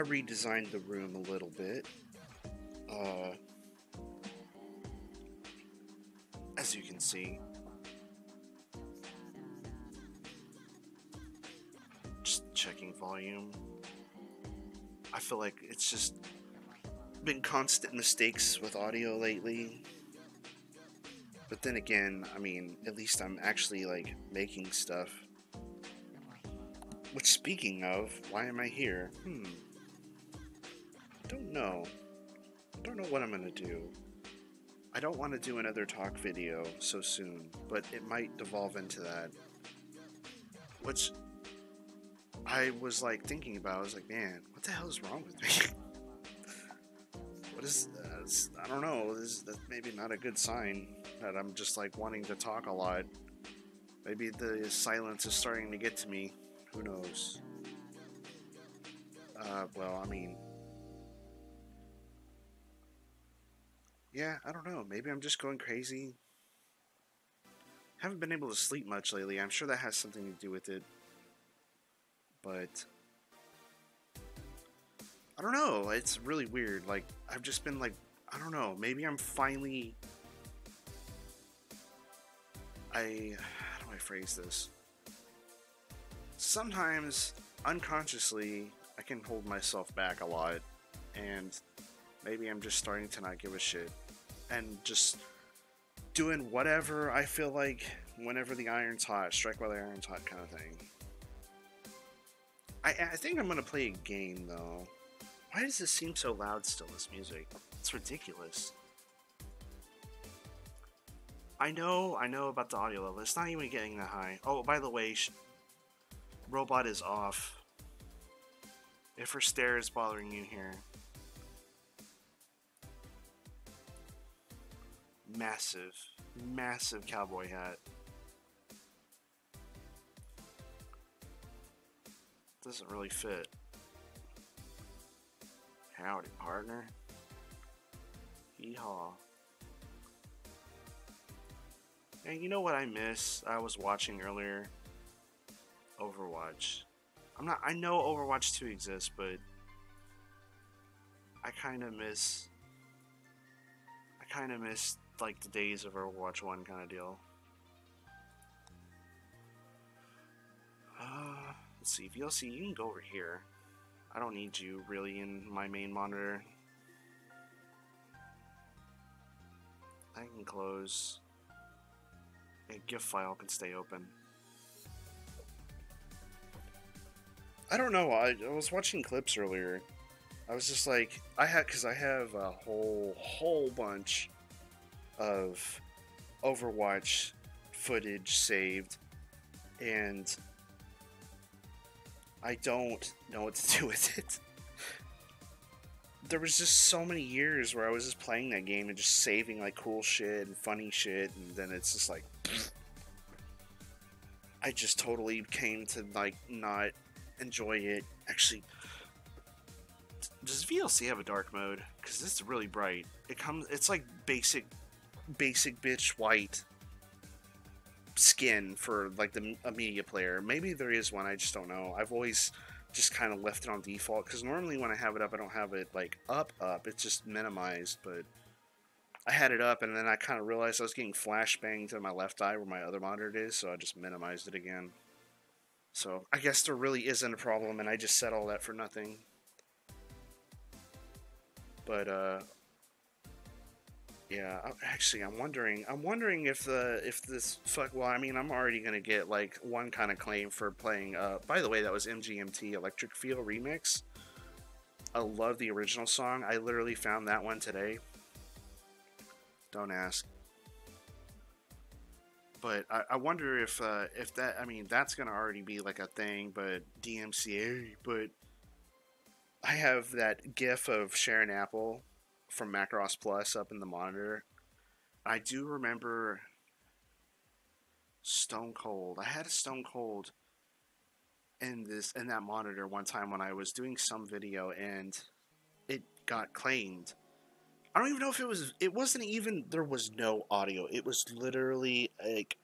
I redesigned the room a little bit. Uh, as you can see. Just checking volume. I feel like it's just been constant mistakes with audio lately. But then again, I mean, at least I'm actually like making stuff. Which, speaking of, why am I here? Hmm. Know. I don't know what I'm gonna do. I don't want to do another talk video so soon, but it might devolve into that. Which I was like thinking about. I was like, man, what the hell is wrong with me? what is uh, I don't know. This is that's maybe not a good sign that I'm just like wanting to talk a lot. Maybe the silence is starting to get to me. Who knows? Uh, well, I mean, yeah, I don't know. Maybe I'm just going crazy. Haven't been able to sleep much lately. I'm sure that has something to do with it. But I don't know. It's really weird. Like I've just been like I don't know. Maybe I'm finally I how do I phrase this? Sometimes unconsciously I can hold myself back a lot and maybe I'm just starting to not give a shit and just doing whatever I feel like whenever the iron's hot, strike while the iron's hot kind of thing. I, I think I'm gonna play a game though. Why does this seem so loud still, this music? It's ridiculous. I know, I know about the audio level. It's not even getting that high. Oh, by the way, robot is off. If her stare is bothering you here. Massive, massive cowboy hat. Doesn't really fit. Howdy, partner. Yeehaw. And you know what I miss? I was watching earlier. Overwatch. I'm not. I know Overwatch 2 exists, but I kind of miss. I kind of miss like the days of Overwatch 1 kind of deal. Uh, let's see. VLC, you can go over here. I don't need you really in my main monitor. I can close. A GIF file can stay open. I don't know. I, I was watching clips earlier. I was just like, I had because I have a whole whole bunch of Overwatch footage saved, and I don't know what to do with it. There was just so many years where I was just playing that game and just saving like cool shit and funny shit, and then it's just like I just totally came to like not enjoy it. Actually, does VLC have a dark mode? Because it's really bright. It comes. It's like basic, basic bitch white skin for like the a media player. Maybe there is one. I just don't know. I've always just kind of left it on default because normally when I have it up, I don't have it like up up. It's just minimized, but. I had it up and then I kind of realized I was getting flashbang to my left eye where my other monitor is, so I just minimized it again. So I guess there really isn't a problem, and I just said all that for nothing. But uh, yeah, actually, I'm wondering. I'm wondering if the if this fuck. Well, I mean, I'm already gonna get like one kind of claim for playing. Uh, by the way, that was MGMT Electric Feel remix. I love the original song. I literally found that one today. Don't ask but I, I wonder if uh, if that I mean that's gonna already be like a thing, but DMCA. But I have that GIF of Sharon Apple from Macross Plus up in the monitor. I do remember Stone Cold. I had a Stone Cold in this in that monitor one time when I was doing some video and it got claimed I don't even know if it was. It wasn't even. There was no audio. It was literally like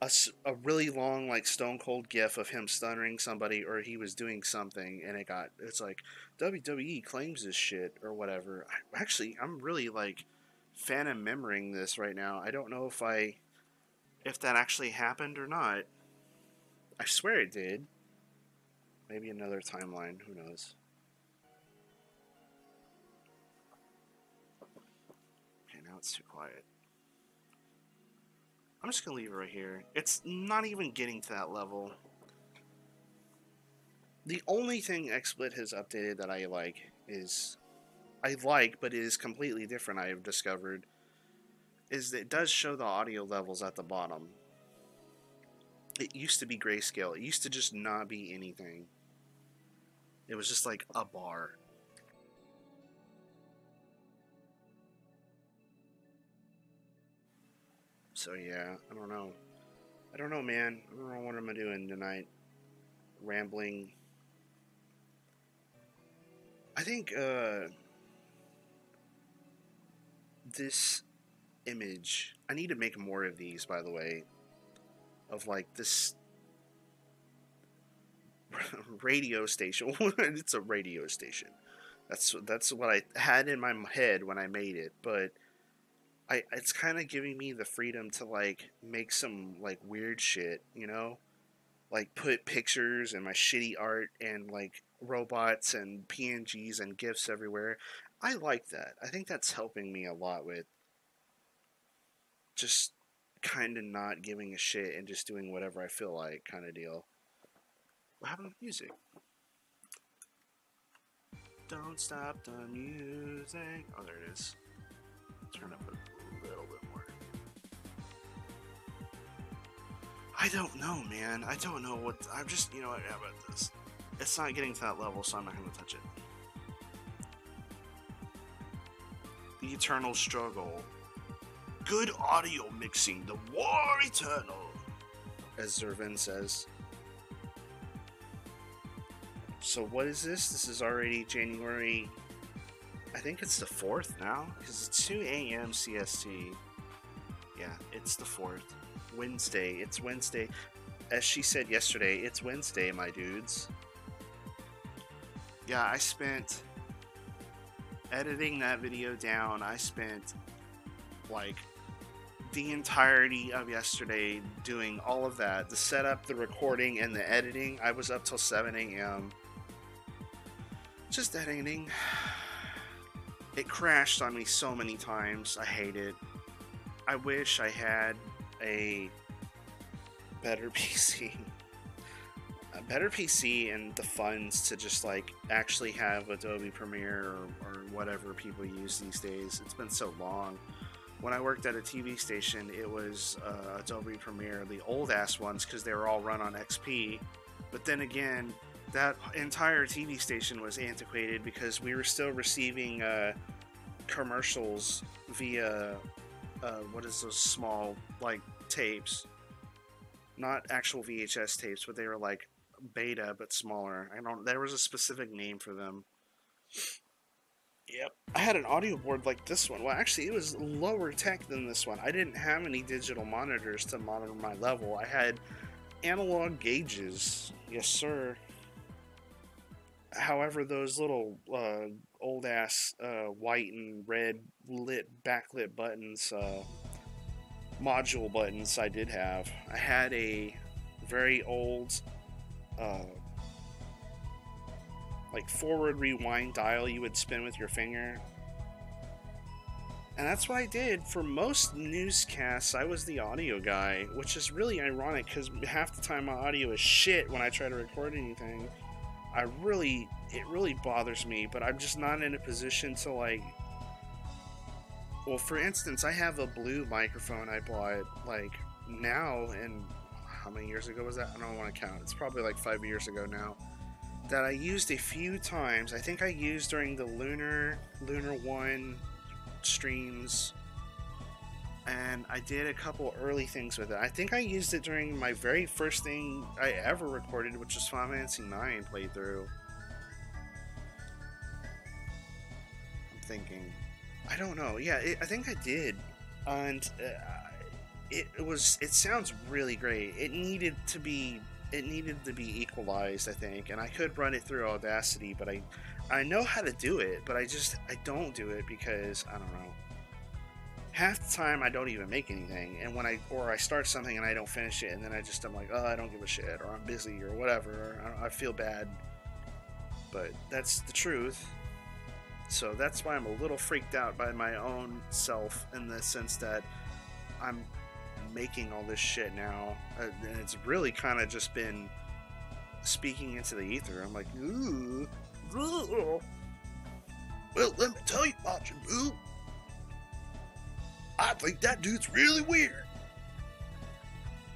a, a really long like stone cold gif of him stuttering somebody or he was doing something and it got it's like WWE claims this shit or whatever. I, actually, I'm really like phantom memorying this right now. I don't know if I if that actually happened or not. I swear it did. Maybe another timeline, who knows. Okay, now it's too quiet. I'm just gonna leave it right here. It's not even getting to that level. The only thing XSplit has updated that I like is I like, but it is completely different. I have discovered is that it does show the audio levels at the bottom. It used to be grayscale. It used to just not be anything. It was just like a bar. So yeah, I don't know. I don't know, man. I don't know what I'm doing tonight. Rambling. I think uh, this image. I need to make more of these, by the way. Of like this radio station. it's a radio station. That's that's what I had in my head when I made it, but I it's kind of giving me the freedom to like make some like weird shit, you know? Like put pictures and my shitty art and like robots and PNGs and GIFs everywhere. I like that. I think that's helping me a lot with just kind of not giving a shit and just doing whatever I feel like kind of deal. What happened with music? Don't stop the music. Oh, there it is. Turn up little bit more. I don't know, man. I don't know what. I'm just, you know what? How about this? It's not getting to that level, so I'm not going to touch it. The eternal struggle. Good audio mixing, the war eternal, as Zervin says. So what is this? This is already January. I think it's the fourth now because it's 2 a.m. CST. Yeah, it's the fourth. Wednesday. It's Wednesday. As she said yesterday, it's Wednesday, my dudes. Yeah, I spent editing that video down. I spent like the entirety of yesterday doing all of that the setup, the recording, and the editing. I was up till 7 a.m. Just editing. It crashed on me so many times. I hate it. I wish I had a better PC. A better PC and the funds to just like actually have Adobe Premiere or, or whatever people use these days. It's been so long. When I worked at a TV station, it was uh, Adobe Premiere, the old ass ones, because they were all run on XP. But then again, that entire TV station was antiquated because we were still receiving uh, commercials via uh, what is those small like tapes, not actual VHS tapes, but they were like beta but smaller. I don't. There was a specific name for them. Yep. I had an audio board like this one. Well, actually, it was lower tech than this one. I didn't have any digital monitors to monitor my level. I had analog gauges. Yes, sir. However, those little uh, old ass uh, white and red lit backlit buttons, uh, module buttons, I did have. I had a very old, uh, like forward rewind dial you would spin with your finger. And that's what I did for most newscasts. I was the audio guy, which is really ironic because half the time my audio is shit when I try to record anything. I really, it really bothers me, but I'm just not in a position to like. Well, for instance, I have a blue microphone I bought like now, and how many years ago was that? I don't want to count. It's probably like five years ago now. That I used a few times. I think I used during the Lunar Lunar One streams and I did a couple early things with it. I think I used it during my very first thing I ever recorded, which was Final Fantasy 9 playthrough. I'm thinking. I don't know. Yeah, it, I think I did. And uh, it, it was it sounds really great. It needed to be it needed to be equalized, I think, and I could run it through Audacity, but I I know how to do it, but I just I don't do it because I don't know. Half the time I don't even make anything, and when I or I start something and I don't finish it, and then I just I'm like, oh, I don't give a shit, or I'm busy, or whatever, I, I feel bad. But that's the truth. So that's why I'm a little freaked out by my own self in the sense that I'm making all this shit now, uh, and it's really kind of just been speaking into the ether. I'm like, ooh, well, let me tell you, Majin Buu. I think that dude's really weird.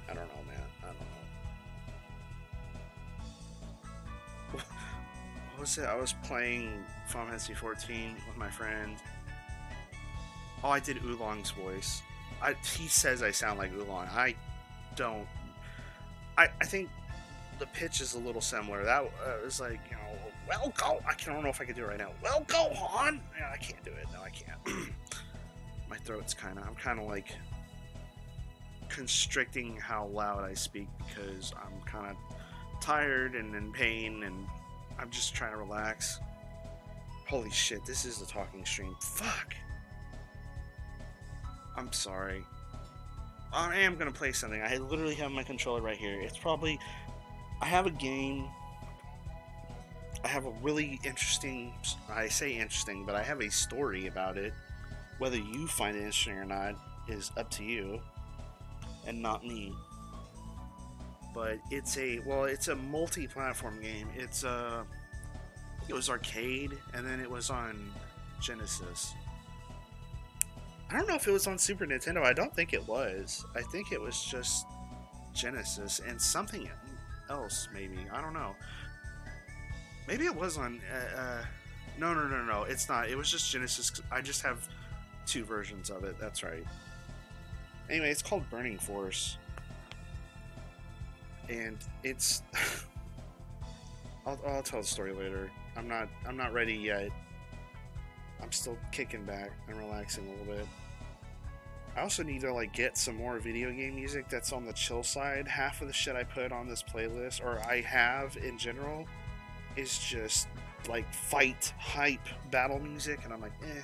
I don't know, man. I don't know. What was it? I was playing Final Fantasy 14 with my friend. Oh, I did Oolong's voice. I, he says I sound like Oolong. I don't. I, I think the pitch is a little similar. That uh, was like, you know, well, go. I don't know if I can do it right now. Well, go on. Yeah, I can't do it. No, I can't. My throat's kind of. I'm kind of like constricting how loud I speak because I'm kind of tired and in pain, and I'm just trying to relax. Holy shit! This is the talking stream. Fuck. I'm sorry. I am gonna play something. I literally have my controller right here. It's probably. I have a game. I have a really interesting. I say interesting, but I have a story about it. Whether you find it interesting or not is up to you, and not me. But it's a well, it's a multi-platform game. It's a. Uh, it was arcade, and then it was on Genesis. I don't know if it was on Super Nintendo. I don't think it was. I think it was just Genesis and something else, maybe. I don't know. Maybe it was on. Uh, uh, no, no, no, no. It's not. It was just Genesis. I just have two versions of it. That's right. Anyway, it's called Burning Force, and it's. I'll, I'll tell the story later. I'm not. I'm not ready yet. I'm still kicking back and relaxing a little bit. I also need to like get some more video game music that's on the chill side. Half of the shit I put on this playlist, or I have in general, is just like fight, hype, battle music, and I'm like, eh.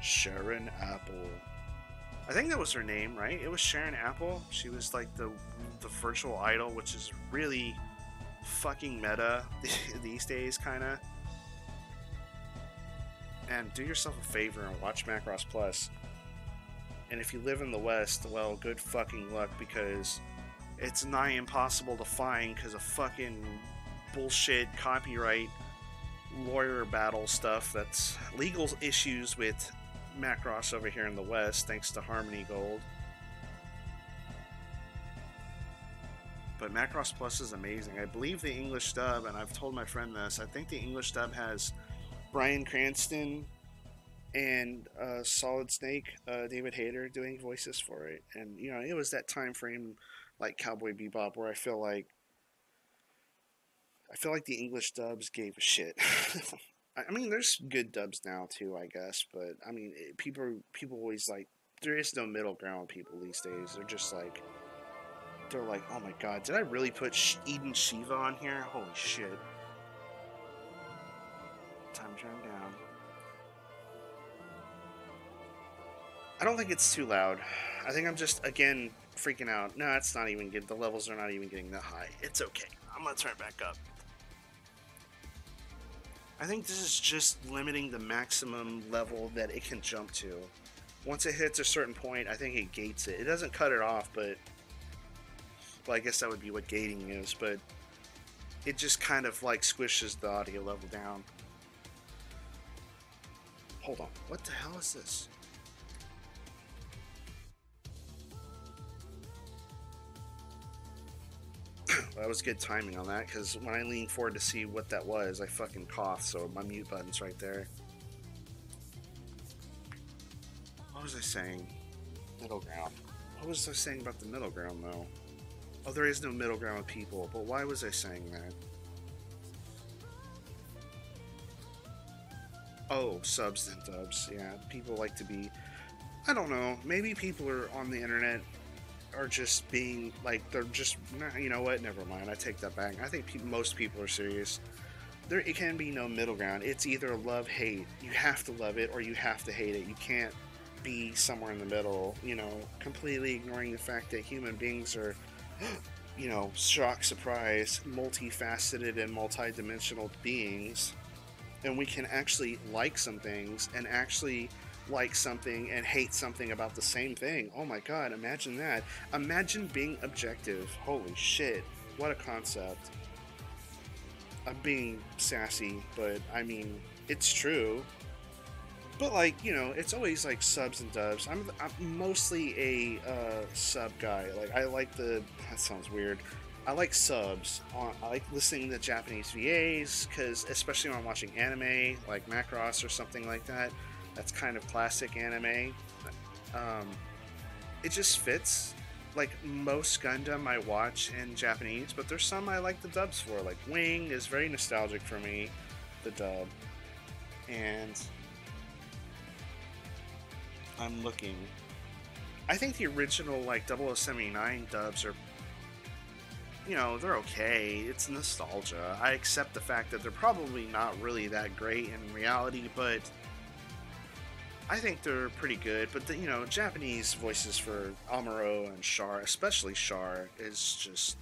Sharon Apple. I think that was her name, right? It was Sharon Apple. She was like the the virtual idol, which is really fucking meta these days, kind of and do yourself a favor and watch Macross Plus. And if you live in the West, well, good fucking luck because it's nigh impossible to find because of fucking bullshit copyright lawyer battle stuff that's legal issues with Macross over here in the West, thanks to Harmony Gold. But Macross Plus is amazing. I believe the English dub, and I've told my friend this, I think the English dub has Bryan Cranston and uh, Solid Snake, uh, David Hayter doing voices for it, and you know it was that time frame like Cowboy Bebop where I feel like I feel like the English dubs gave a shit. I mean, there's good dubs now too, I guess, but I mean, it, people people always like there is no middle ground with people these days. They're just like they're like, oh my god, did I really put Eden Shiva on here? Holy shit! time turn down. I don't think it's too loud. I think I'm just, again, freaking out. No, it's not even good. The levels are not even getting that high. It's okay. I'm to turn it back up. I think this is just limiting the maximum level that it can jump to. Once it hits a certain point, I think it gates it. It doesn't cut it off, but... Well, I guess that would be what gating is, but... It just kind of, like, squishes the audio level down. Hold on. What the hell is this? That was good timing on that because when I leaned forward to see what that was, I fucking coughed, so my mute button's right there. What was I saying? Middle ground. What was I saying about the middle ground, though? Oh, there is no middle ground with people, but why was I saying that? Oh, subs and dubs. Yeah, people like to be. I don't know. Maybe people are on the internet are just being like they're just you know what? Never mind. I take that back. I think pe- most people are serious. There, it can be no middle ground. It's either love, hate. You have to love it or you have to hate it. You can't be somewhere in the middle. You know, completely ignoring the fact that human beings are, you know, shock, surprise, multifaceted and multidimensional beings, and we can actually like some things and actually like something and hate something about the same thing. Oh my god, imagine that. Imagine being objective. Holy shit. What a concept. I'm being sassy, but I mean, it's true. But like, you know, it's always like subs and dubs. I'm, I'm mostly a uh, sub guy. Like, I like the. That sounds weird. I like subs. I like listening to Japanese VAs because, especially when I'm watching anime like Macross or something like that, that's kind of classic anime. Um, it just fits. Like most Gundam, I watch in Japanese, but there's some I like the dubs for. Like Wing is very nostalgic for me, the dub, and I'm looking. I think the original like 0079 dubs are you know, they're okay. It's nostalgia. I accept the fact that they're probably not really that great in reality, but I think they're pretty good, but the, you know, Japanese voices for Amuro and Char, especially Char, is just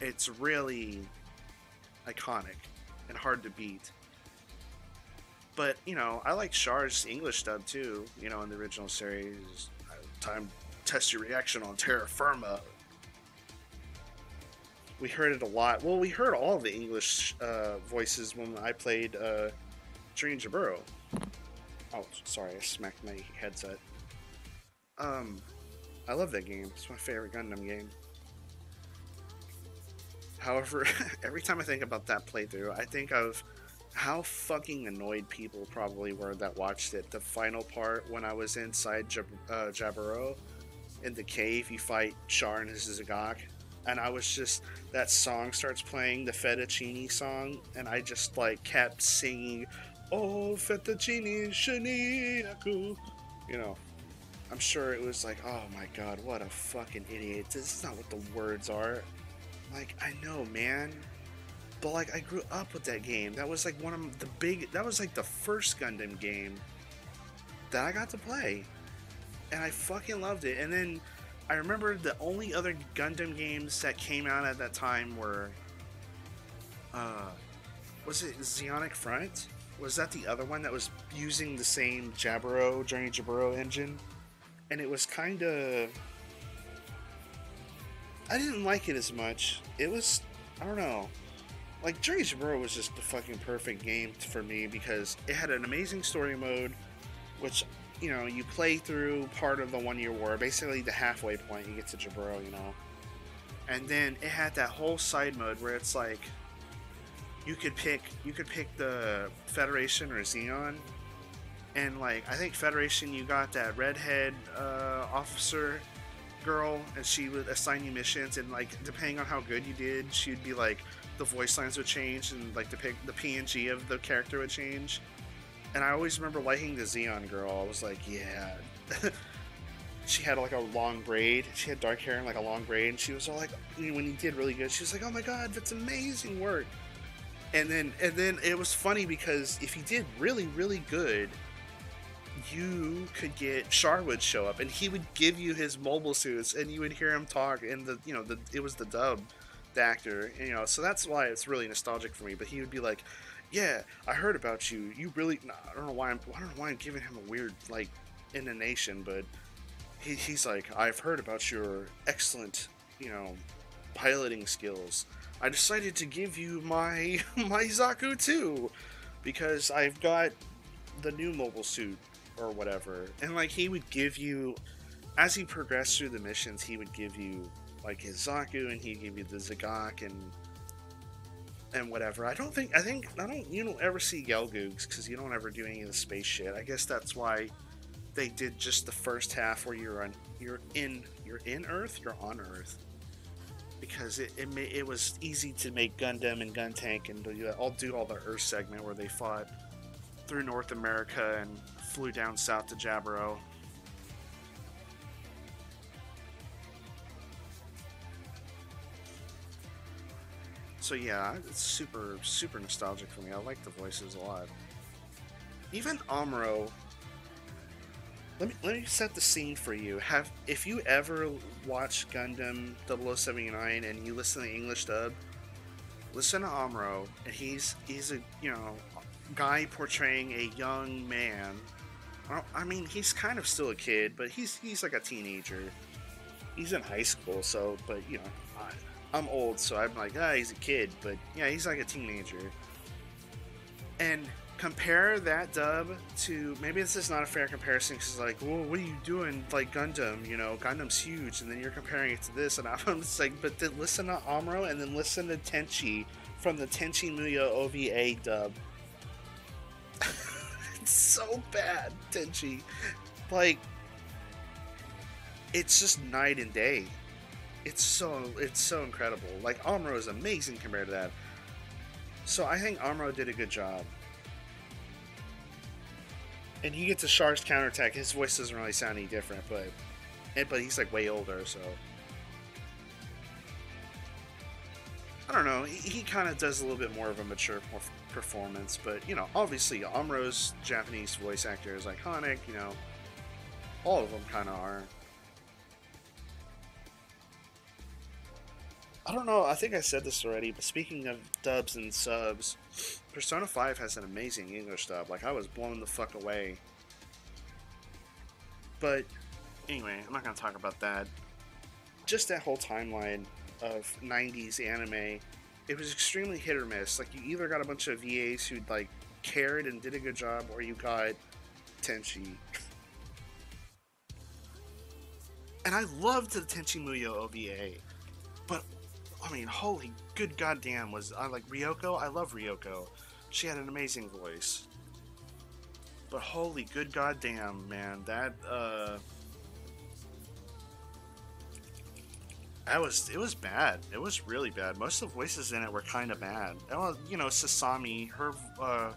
it's really iconic and hard to beat. But you know, I like Char's English dub too. You know, in the original series, time test your reaction on terra firma. We heard it a lot. Well, we heard all the English uh, voices when I played uh, Dream Jaburo. Oh, sorry, I smacked my headset. Um, I love that game. It's my favorite Gundam game. However, every time I think about that playthrough, I think of how fucking annoyed people probably were that watched it. The final part when I was inside Jab- uh, Jaburo in the cave, you fight Char and his Zagok, and I was just that song starts playing, the Fettuccine song, and I just like kept singing oh fettuccine shininaku you know i'm sure it was like oh my god what a fucking idiot. This is not what the words are. Like i know man. But like i grew up with that game. That was like one of the big that was like the first gundam game that i got to play. And i fucking loved it. And then i remember the only other gundam games that came out at that time were uh was it Zeonic Front? Was that the other one that was using the same Jaburo Journey Jaburo engine, and it was kind of. I didn't like it as much. It was, I don't know, like Journey Jaburo was just the fucking perfect game for me because it had an amazing story mode, which you know you play through part of the one year war, basically the halfway point you get to Jaburo, you know, and then it had that whole side mode where it's like you could pick you could pick the Federation or Zeon, and like I think Federation you got that redhead uh, officer girl, and she would assign you missions, and like depending on how good you did, she'd be like the voice lines would change, and like the the PNG of the character would change. And I always remember liking the Zeon girl. I was like, yeah. she had like a long braid. She had dark hair and like a long braid, and she was all like, when you did really good, she was like, "Oh my god, that's amazing work." And then and then it was funny because if he did really really good you could get Char would show up and he would give you his mobile suits and you would hear him talk and the you know the it was the dub the actor and, you know so that's why it's really nostalgic for me but he would be like yeah I heard about you. You really I don't know why I'm I don't know why I'm giving him a weird like intonation but he, he's like I've heard about your excellent you know piloting skills I decided to give you my my Zaku too, because I've got the new mobile suit or whatever. And like he would give you, as he progressed through the missions, he would give you like his Zaku, and he'd give you the Zagok and and whatever. I don't think I think I don't you don't ever see Gelgoogs because you don't ever do any of the space shit. I guess that's why they did just the first half where you're on you're in you're in Earth, you're on Earth because it it, may, it was easy to make Gundam and Gun Tank and I'll uh, do all the Earth segment where they fought through North America and flew down south to Jaburo. So yeah, it's super super nostalgic for me. I like the voices a lot. Even Amuro let me let me set the scene for you. Have if you ever watch Gundam 0079 and you listen to the English dub, listen to Amuro, and he's he's a you know guy portraying a young man. I mean, he's kind of still a kid, but he's he's like a teenager. He's in high school, so but you know, I, I'm old, so I'm like, ah, he's a kid, but yeah, he's like a teenager. And compare that dub to maybe this is not a fair comparison because like, well, what are you doing? Like Gundam, you know, Gundam's huge, and then you're comparing it to this, and I'm just like, but then listen to Amuro and then listen to Tenchi from the Tenchi Muyo OVA dub. it's so bad, Tenchi. Like, it's just night and day. It's so it's so incredible. Like Amuro is amazing compared to that. So I think Amuro did a good job. And he gets a Char's Counterattack. His voice doesn't really sound any different, but but he's like way older, so I don't know. He, he kind of does a little bit more of a mature performance, but you know, obviously Amuro's Japanese voice actor is iconic. You know, all of them kind of are. I don't know. I think I said this already, but speaking of dubs and subs, Persona 5 has an amazing English dub. Like, I was blown the fuck away. But, anyway, I'm not to talk about that. Just that whole timeline of 90s anime, it was extremely hit or miss. Like, you either got a bunch of VAs who, like, cared and did a good job, or you got Tenchi. and I loved the Tenchi Muyo OVA, I mean, holy good goddamn was I like Ryoko. I love Ryoko. She had an amazing voice. But holy good goddamn, man, that uh that was it was bad. It was really bad. Most of the voices in it were kind of bad. Well, you know, Sasami, her uh,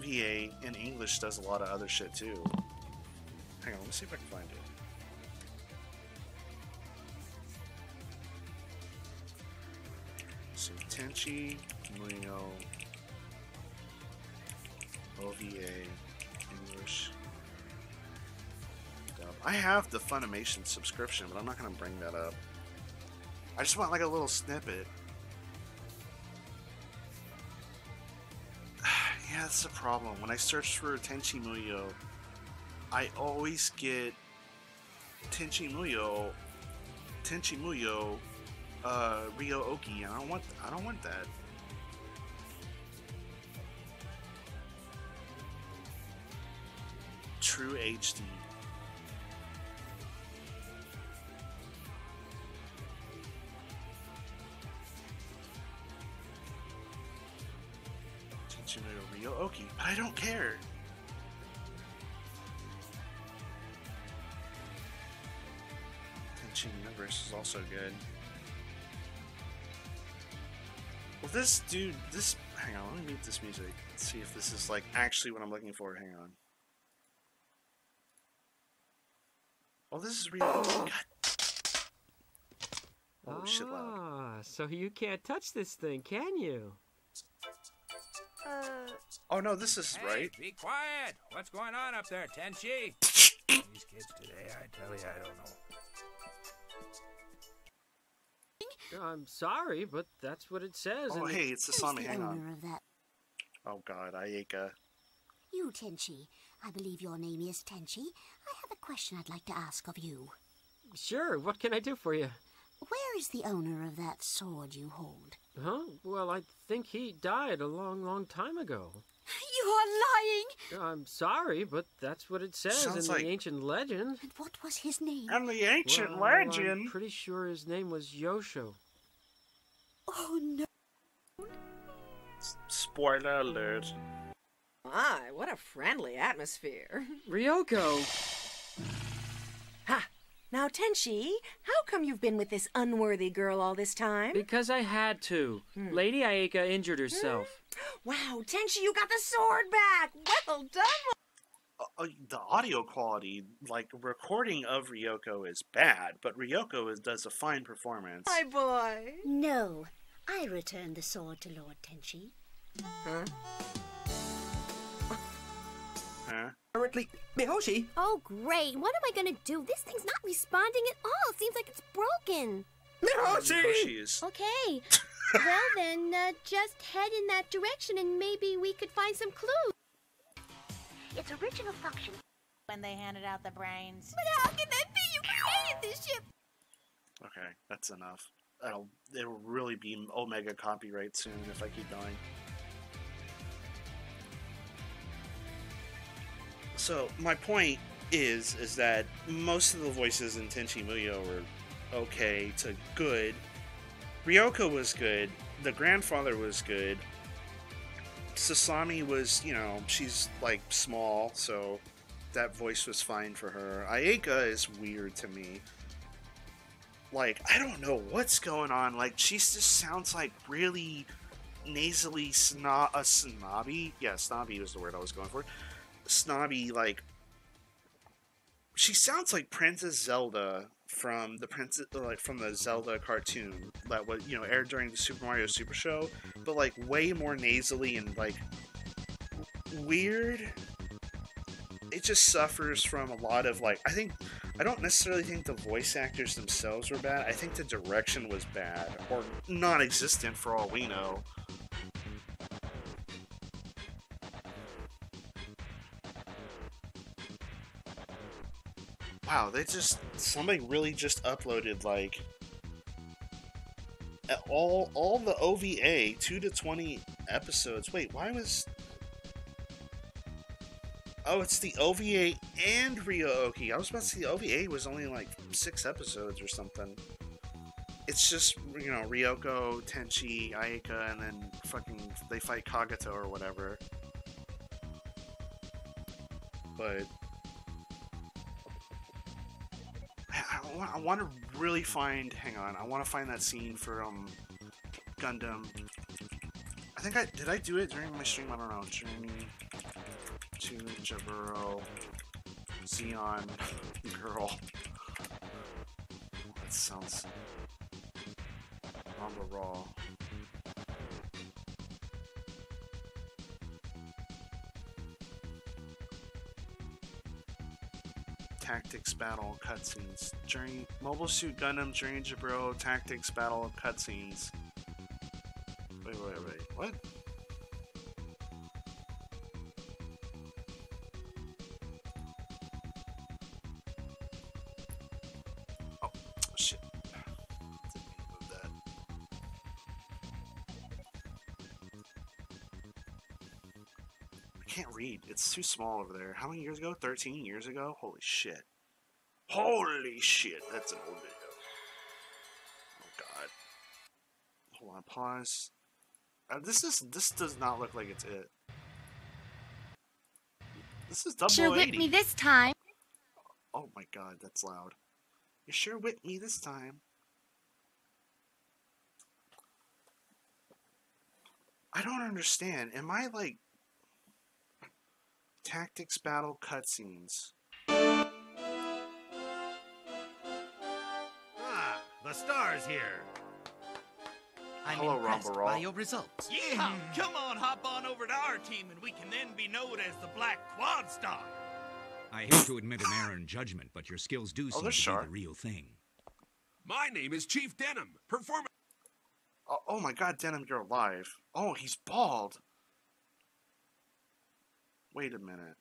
VA in English does a lot of other shit too. Hang on, let me see if I can find it. So Tenchi, Muyo, OVA, English. Dub. I have the Funimation subscription, but I'm not going to bring that up. I just want like a little snippet. yeah, that's the problem. When I search for Tenchi Muyo, I always get Tenchi Muyo, Tenchi Muyo, uh, Ryo-Ohki. I don't want. I don't want that. True HD. Ryo-Ohki, but I don't care. Tenchi Universe is also good. Well, this dude, this. Hang on, let me mute this music. Let's see if this is like actually what I'm looking for. Hang on. Oh, this is real. Oh, oh shit, loud. Ah, so you can't touch this thing, can you? Uh. Oh no, this is hey, right. Be quiet. What's going on up there, Tenchi? These kids today, I tell you, I don't know. I'm sorry, but that's what it says. Oh, hey, it's the Sami. Hang on. Of that? Oh God, Ayeka. Uh, you, Tenchi. I believe your name is Tenchi. I have a question I'd like to ask of you. Sure. What can I do for you? Where is the owner of that sword you hold? Huh? Well, I think he died a long, long time ago. You are lying! I'm sorry, but that's what it says Sounds in like... the ancient legend. And what was his name? And the ancient well, legend? I'm pretty sure his name was Yosho. Oh no. Spoiler alert. My, what a friendly atmosphere. Ryoko! Ha! Now, Tenchi, how come you've been with this unworthy girl all this time? Because I had to. Hmm. Lady Ayeka injured herself. Hmm? Wow, Tenchi, you got the sword back! Well done! Uh, uh, the audio quality, like recording of Ryoko, is bad, but Ryoko is, does a fine performance. My boy. No, I return the sword to Lord Tenchi. Huh? Huh? Currently, Mihoshi, Oh, great. What am I gonna do? This thing's not responding at all. Seems like it's broken. Mihoshi! She is. Okay. well, then, uh, just head in that direction and maybe we could find some clues. Its original function when they handed out the brains. But how can that be? You created this ship. Okay, that's enough. That'll it'll really be Omega copyright soon if I keep going. So my point is is that most of the voices in Tenchi Muyo were okay to good. Ryoko was good. The grandfather was good. Sasami was, you know, she's like small, so that voice was fine for her. Ayeka is weird to me. Like, I don't know what's going on. Like, she just sounds like really nasally snob, a uh, snobby. Yeah, snobby was the word I was going for. Snobby, like. She sounds like Princess Zelda from the princess, like from the Zelda cartoon that was, you know, aired during the Super Mario Super Show, but like way more nasally and like weird it just suffers from a lot of like I think I don't necessarily think the voice actors themselves were bad. I think the direction was bad or non-existent for all we know. Wow, they just somebody really just uploaded like all all the OVA 2 to 20 episodes. Wait, why was Oh, it's the OVA and Ryo-Ohki. I was about to say the OVA was only like six episodes or something. It's just, you know, Ryoko, Tenchi, Ayeka, and then fucking they fight Kagato or whatever. But I, I, want, to really find. Hang on, I want to find that scene for um Gundam. I think I did. I do it during my stream. I don't know. Journey to Jaburo Zeon Girl. That sounds the raw. Tactics battle cutscenes. Journey Mobile Suit Gundam Journey Jaburo Tactics battle cutscenes. Wait, wait, wait. What? Too small over there. How many years ago? 13 years ago? Holy shit. Holy shit. That's an old video. Oh god. Hold on, pause. Uh, this is this does not look like it's it. This is double Sure with me this time. Oh my god, that's loud. You're sure with me this time. I don't understand. Am I like tactics battle cutscenes? Ah, the star's here. I'm Hello, impressed Rumble by your results. Yeah, come on, hop on over to our team and we can then be known as the Black Quad Star. I hate to admit an error in judgment, but your skills do seem to there's be the real thing. My name is Chief Denim. Perform. Oh, oh my god, Denim, you're alive. Oh, he's bald. Wait a minute.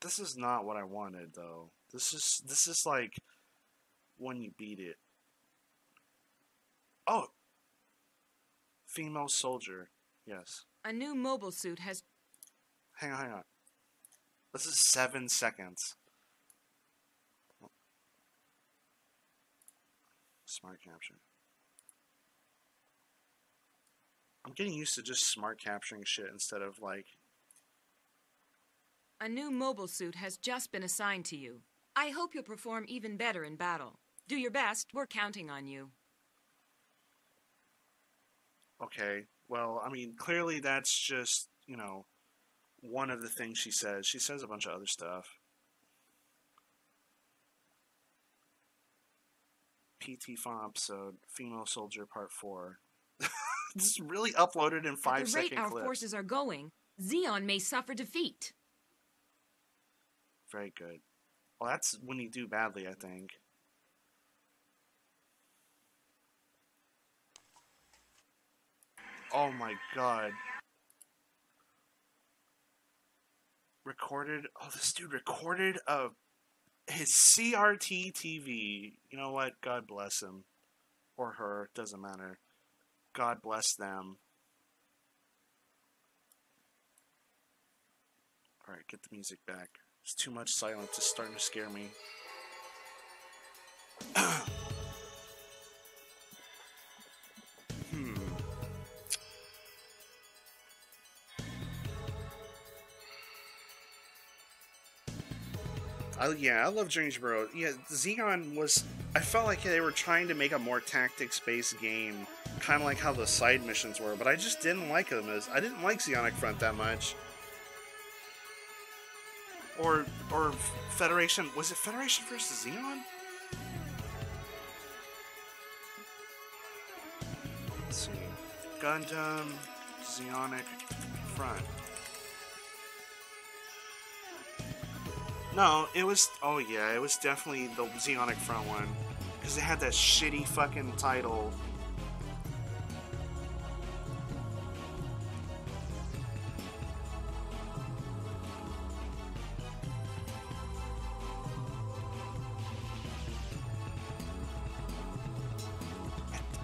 This is not what I wanted, though. This is this is like when you beat it. Oh, female soldier. Yes. A new mobile suit has Hang on, hang on. This is seven seconds. Smart capture. I'm getting used to just smart capturing shit instead of like. A new mobile suit has just been assigned to you. I hope you'll perform even better in battle. Do your best. We're counting on you. Okay, well, I mean, clearly that's just, you know, one of the things she says. She says a bunch of other stuff. PT Font episode, Female Soldier Part 4. this is really uploaded in At the rate our clips. forces are going, Zeon may suffer defeat. Very good. Well, that's when you do badly, I think. Oh my god. Recorded. Oh, this dude recorded a his CRT TV. You know what? God bless him. Or her. Doesn't matter. God bless them. Alright, get the music back. There's too much silence. It's starting to scare me. hmm. I, yeah, I love Journey to Jaburo. Yeah, Zeon was. I felt like they were trying to make a more tactics-based game, kind of like how the side missions were. But I just didn't like them as I didn't like Zeonic Front that much. Or or Federation was it Federation versus Zeon? Let's see. Gundam Zeonic Front. No, it was. Oh yeah, it was definitely the Zeonic Front one because it had that shitty fucking title.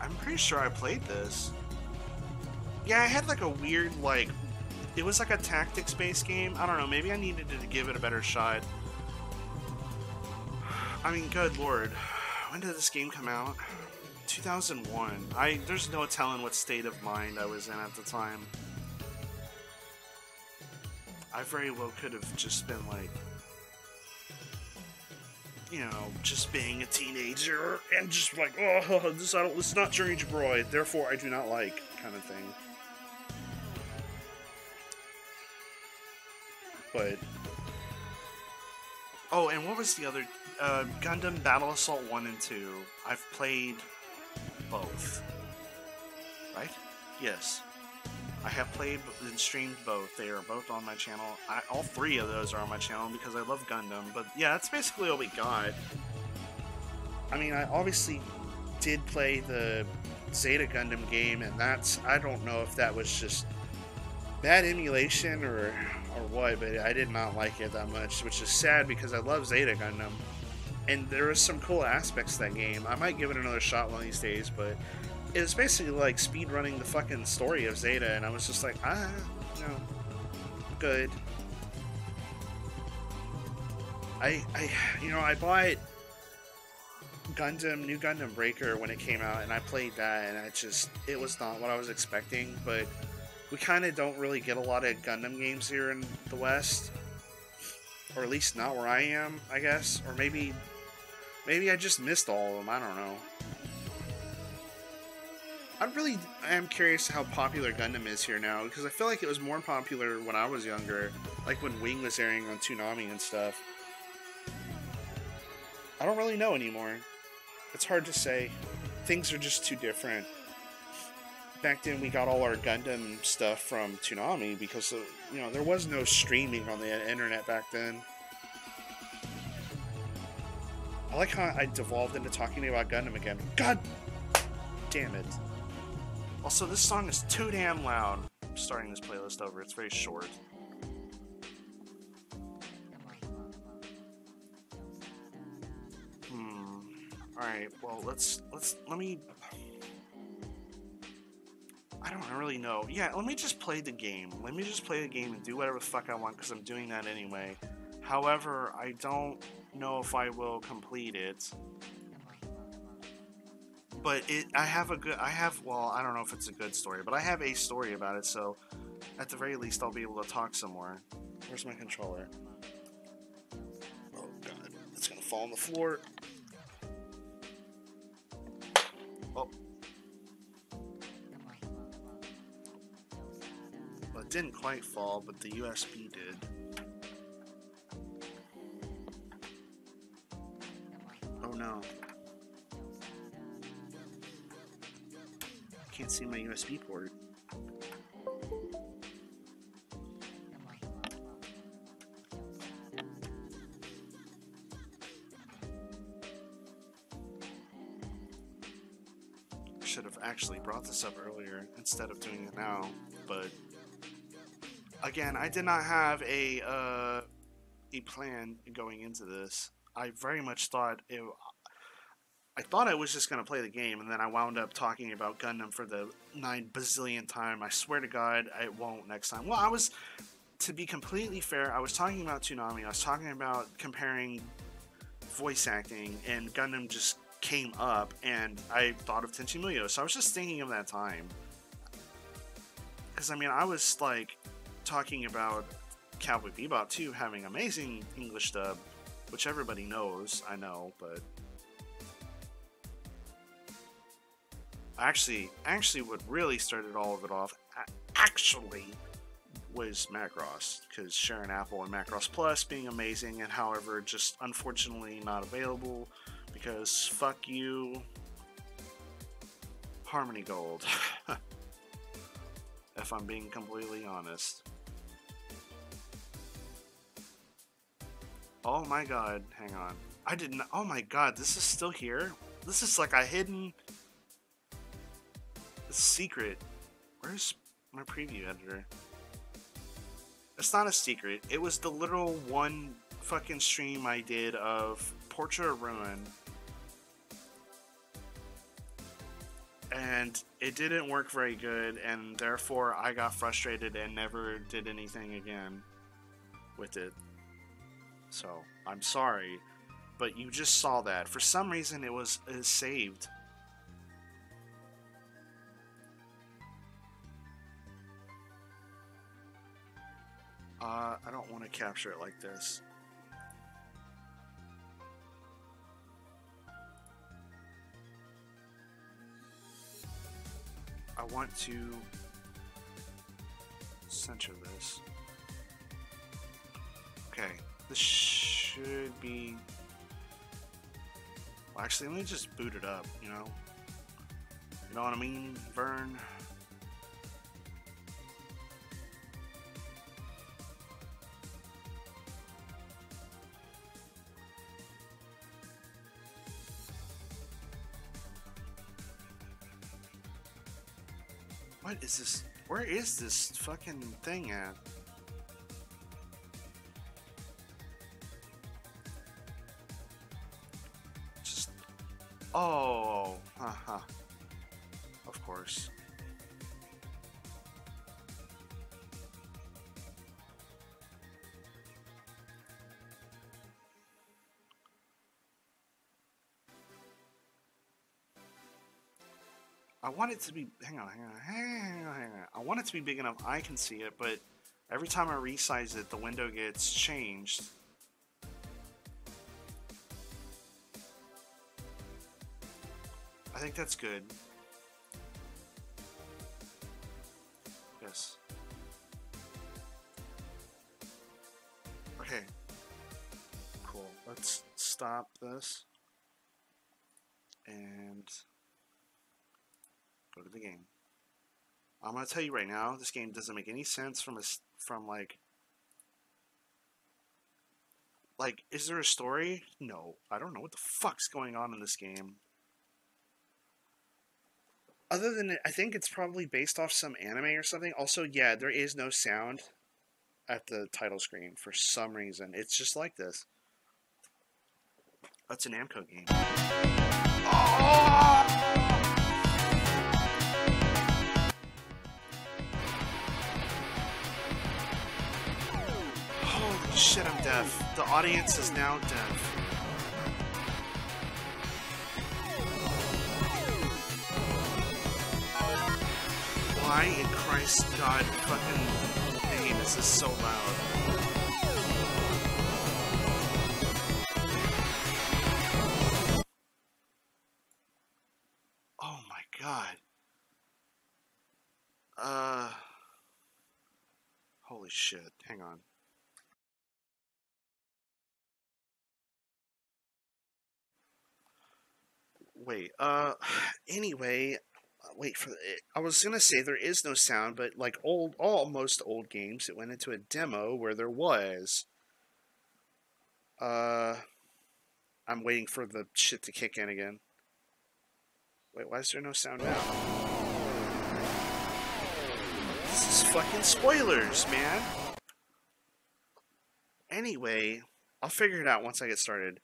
I'm pretty sure I played this. Yeah, I had like a weird like it was like a tactics based game. I don't know, maybe I needed to give it a better shot. I mean, good lord. When did this game come out? 2001. I there's no telling what state of mind I was in at the time. I very well could have just been like you know, just being a teenager and just like, oh, this I don't, this is not Journey to Jaburo, therefore I do not like, kind of thing. But oh, and what was the other uh, Gundam Battle Assault One and Two? I've played both, right? Yes, I have played and streamed both. They are both on my channel. I, all three of those are on my channel because I love Gundam. But yeah, that's basically all we got. I mean, I obviously did play the Zeta Gundam game, and that's I don't know if that was just bad emulation or or what, but I did not like it that much, which is sad because I love Zeta Gundam, and there was some cool aspects to that game. I might give it another shot one of these days, but it was basically like speed running the fucking story of Zeta, and I was just like, ah, no, good. I, I, you know, I bought Gundam, New Gundam Breaker when it came out, and I played that, and I just, it was not what I was expecting, but we kind of don't really get a lot of Gundam games here in the West, or at least not where I am, I guess, or maybe, maybe I just missed all of them. I don't know. I really am curious how popular Gundam is here now because I feel like it was more popular when I was younger, like when Wing was airing on Toonami and stuff. I don't really know anymore. It's hard to say. Things are just too different. Back then, we got all our Gundam stuff from Toonami because you know there was no streaming on the internet back then. I like how I devolved into talking about Gundam again. God damn it. Also, this song is too damn loud. I'm starting this playlist over. It's very short. Hmm. All right. Well, let's let's let me. I don't really know. Yeah, let me just play the game. Let me just play the game and do whatever the fuck I want because I'm doing that anyway. However, I don't know if I will complete it but it I have a good I have well I don't know if it's a good story but I have a story about it so at the very least I'll be able to talk some more. Where's my controller? Oh god, it's gonna fall on the floor. Oh. Well, it didn't quite fall, but the USB did. Can't see my USB port. Should have actually brought this up earlier instead of doing it now, but again, I did not have a uh, a plan going into this. I very much thought it. I thought I was just gonna play the game, and then I wound up talking about Gundam for the nine bazillion time. I swear to God, I won't next time. Well, I was, to be completely fair, I was talking about Toonami. I was talking about comparing voice acting, and Gundam just came up, and I thought of Tenchi Muyo. So I was just thinking of that time. Because I mean, I was like talking about Cowboy Bebop too having amazing English dub, which everybody knows, I know, but actually, actually, what really started all of it off, actually, was Macross because Sharon Apple and Macross Plus being amazing, and however, just unfortunately not available because fuck you, Harmony Gold. if I'm being completely honest. Oh my god, hang on. I didn't. Oh my god, this is still here? This is like a hidden secret. Where's my preview editor? It's not a secret. It was the literal one fucking stream I did of Portrait of Ruin. And it didn't work very good, and therefore I got frustrated and never did anything again with it. So I'm sorry, but you just saw that. For some reason, it was, it was saved. Uh, I don't want to capture it like this. I want to center this. Okay, this should be... Well, actually, let me just boot it up, you know? You know what I mean, Vern? What is this? Where is this fucking thing at? Just. Oh, haha. Of want it to be. Hang on, hang on, hang on, hang on. I want it to be big enough I can see it, but every time I resize it, the window gets changed. I think that's good. Yes. Okay. Cool. Let's stop this. And go to the game. I'm gonna tell you right now, this game doesn't make any sense from a from like like is there a story? No, I don't know what the fuck's going on in this game. Other than I think it's probably based off some anime or something. Also, yeah, there is no sound at the title screen for some reason. It's just like this. That's an Namco game. Oh! Shit, I'm deaf. The audience is now deaf. Why in Christ God fucking name is this so loud? Oh my god. Uh. Holy shit. Hang on. Wait, uh, anyway, wait for it. I was gonna say there is no sound, but like old, almost old games, it went into a demo where there was. Uh, I'm waiting for the shit to kick in again. Wait, why is there no sound now? This is fucking spoilers, man. Anyway, I'll figure it out once I get started.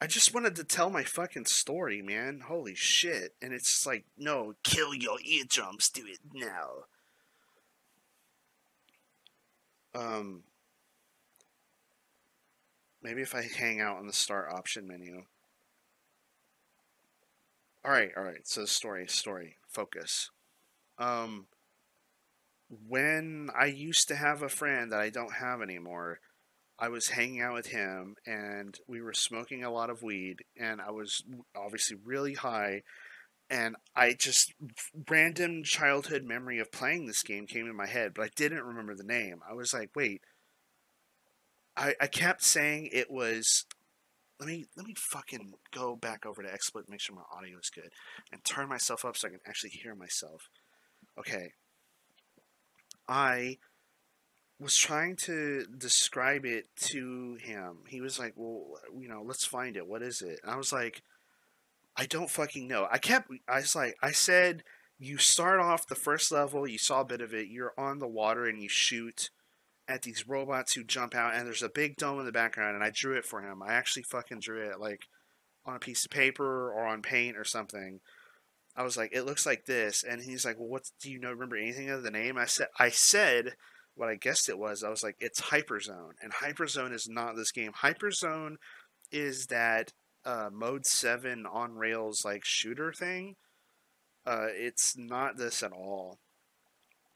I just wanted to tell my fucking story, man. Holy shit. And it's like, no, kill your eardrums, do it now. Um, maybe if I hang out on the start option menu. Alright, alright, so story, story, focus. Um, when I used to have a friend that I don't have anymore, I was hanging out with him and we were smoking a lot of weed and I was obviously really high and I just random childhood memory of playing this game came in my head, but I didn't remember the name. I was like, wait. I I kept saying it was let me let me fucking go back over to XSplit make sure my audio is good and turn myself up so I can actually hear myself. Okay. I was trying to describe it to him. He was like, "Well, you know, let's find it. What is it?" And I was like, "I don't fucking know." I kept I was like I said you start off the first level, you saw a bit of it, you're on the water and you shoot at these robots who jump out and there's a big dome in the background and I drew it for him. I actually fucking drew it like on a piece of paper or on paint or something. I was like, it looks like this, and he's like, well, what do you know? Remember anything of the name? I said, I said what I guessed it was. I was like, it's Hyperzone, and Hyperzone is not this game. Hyperzone is that uh, Mode Seven on rails like shooter thing. Uh, it's not this at all.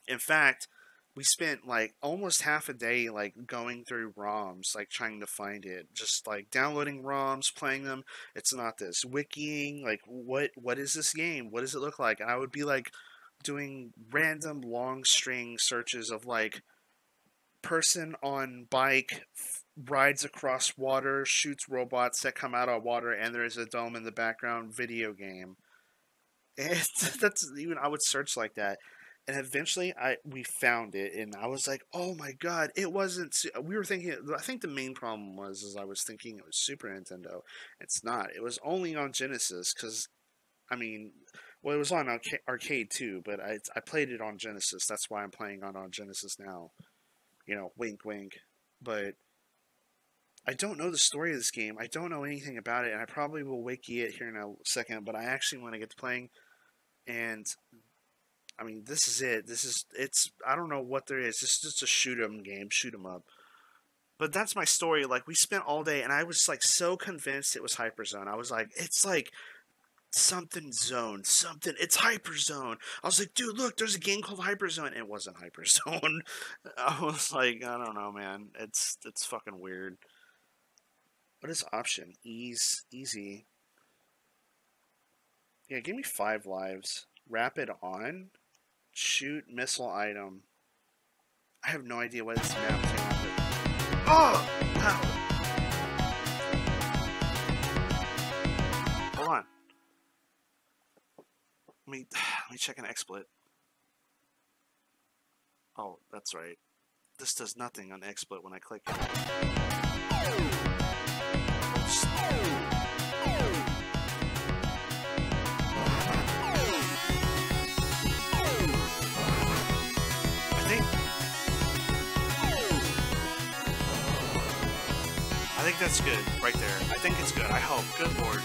In fact, we spent like almost half a day like going through ROMs, like trying to find it, just like downloading ROMs, playing them. It's not this wikiing, like what what is this game? What does it look like? And I would be like doing random long string searches of like person on bike rides across water, shoots robots that come out of water, and there is a dome in the background. Video game. And that's even I would search like that and eventually I we found it and I was like, "Oh my god, it wasn't we were thinking I think the main problem was is I was thinking it was Super Nintendo. It's not. It was only on Genesis cuz I mean, well it was on arcade too, but I I played it on Genesis. That's why I'm playing on on Genesis now. You know, wink wink. But I don't know the story of this game. I don't know anything about it, and I probably will wiki it here in a second. But I actually want to get to playing, and I mean, this is it. This is it's. I don't know what there is. This is just a shoot 'em game, shoot 'em up. But that's my story. Like we spent all day, and I was like so convinced it was Hyperzone. I was like, it's like something zone, something. It's Hyperzone. I was like, dude, look, there's a game called Hyperzone. It wasn't Hyperzone. I was like, I don't know, man. It's it's fucking weird. What is option? Ease, easy. Yeah, give me five lives. Rapid on. Shoot missile item. I have no idea what this map is. Oh! Wow! Me let me check an XSplit. Oh, that's right. This does nothing on XSplit when I click. I think I think that's good, right there. I think it's good. I hope. Good lord.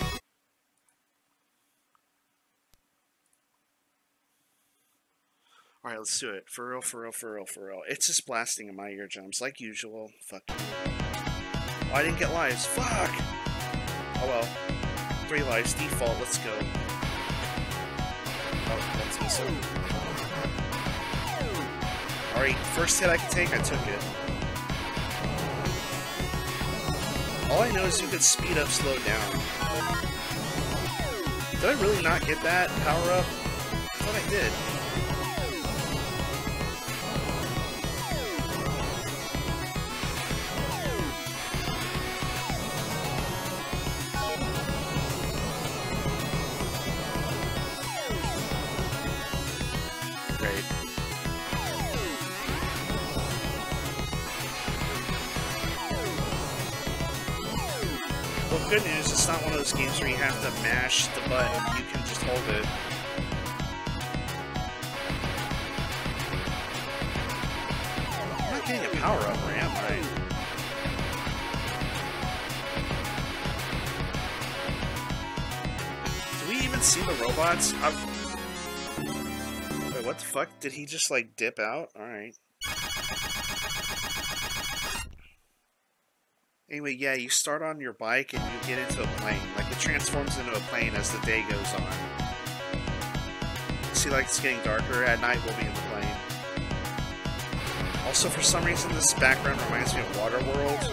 Alright, let's do it. For real, for real, for real, for real. It's just blasting in my eardrums, like usual. Fuck. Oh, I didn't get lives. Fuck! Oh well. Three lives. Default. Let's go. Oh, that's. Alright, first hit I could take, I took it. All I know is you can speed up, slow down. Did I really not get that power up? I thought I did. It's not one of those games where you have to mash the button. You can just hold it. I'm not getting a power up, or am I? Do we even see the robots? i Wait, what the fuck? Did he just like dip out? Alright. Anyway, yeah, you start on your bike and you get into a plane. Like, it transforms into a plane as the day goes on. See, like, it's getting darker. At night, we'll be in the plane. Also, for some reason, this background reminds me of Waterworld.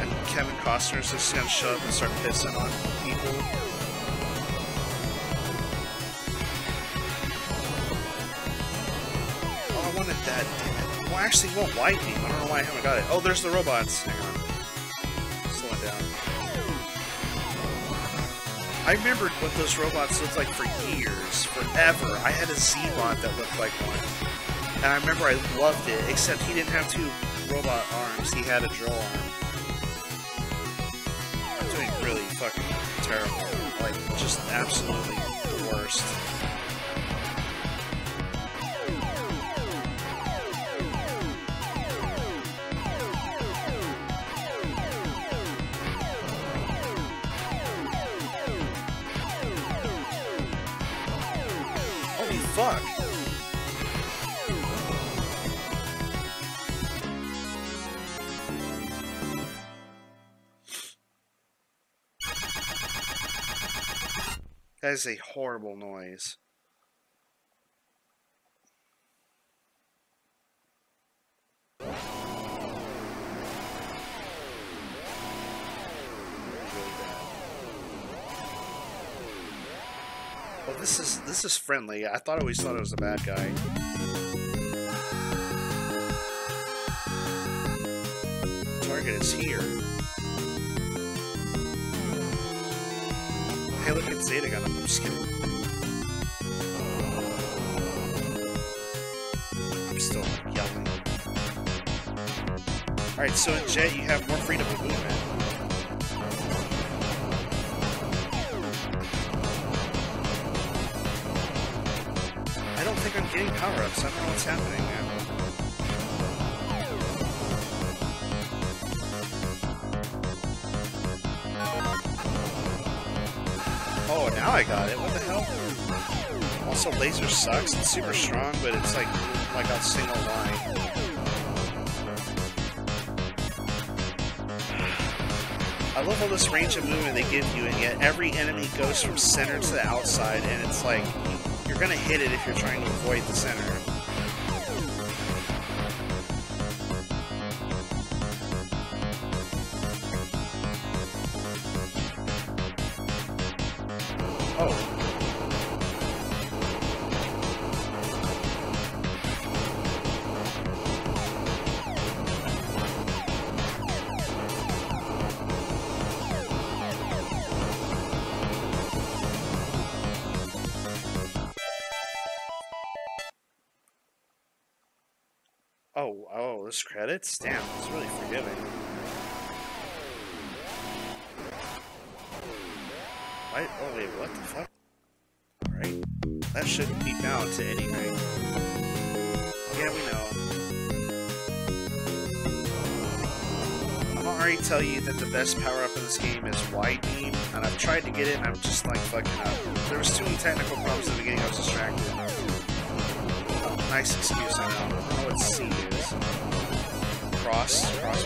And Kevin Costner's just gonna show up and start pissing on people. Actually, won't wipe me. I don't know why I haven't got it. Oh, there's the robots. Hang on. Down. I remembered what those robots looked like for years, forever. I had a Z-Bot that looked like one. And I remember I loved it, except he didn't have two robot arms. He had a drill arm. I'm doing really fucking terrible. Like, just absolutely the worst. That is a horrible noise. Well, this is this is friendly. I thought I always thought it was a bad guy. Target is here. Hey, look at Zeta. I'm just. I'm still yelling. Alright, so in Jet, you have more freedom of movement. I don't think I'm getting power-ups. I don't know what's happening, Oh, now I got it. What the hell? Also, laser sucks. It's super strong, but it's like like a single line. I love all this range of movement they give you, and yet every enemy goes from center to the outside, and it's like you're gonna hit it if you're trying to avoid the center. Credits? Damn, it's really forgiving. Why? Oh, wait, what the fuck? Alright. That shouldn't be bound to anything. Yeah, we know. I'm already tell you that the best power up in this game is Wide Beam, and I've tried to get it and I'm just like fucking up. There was too many technical problems at the beginning, I was distracted. Nice excuse, I know. I don't know what C is. Cross, cross.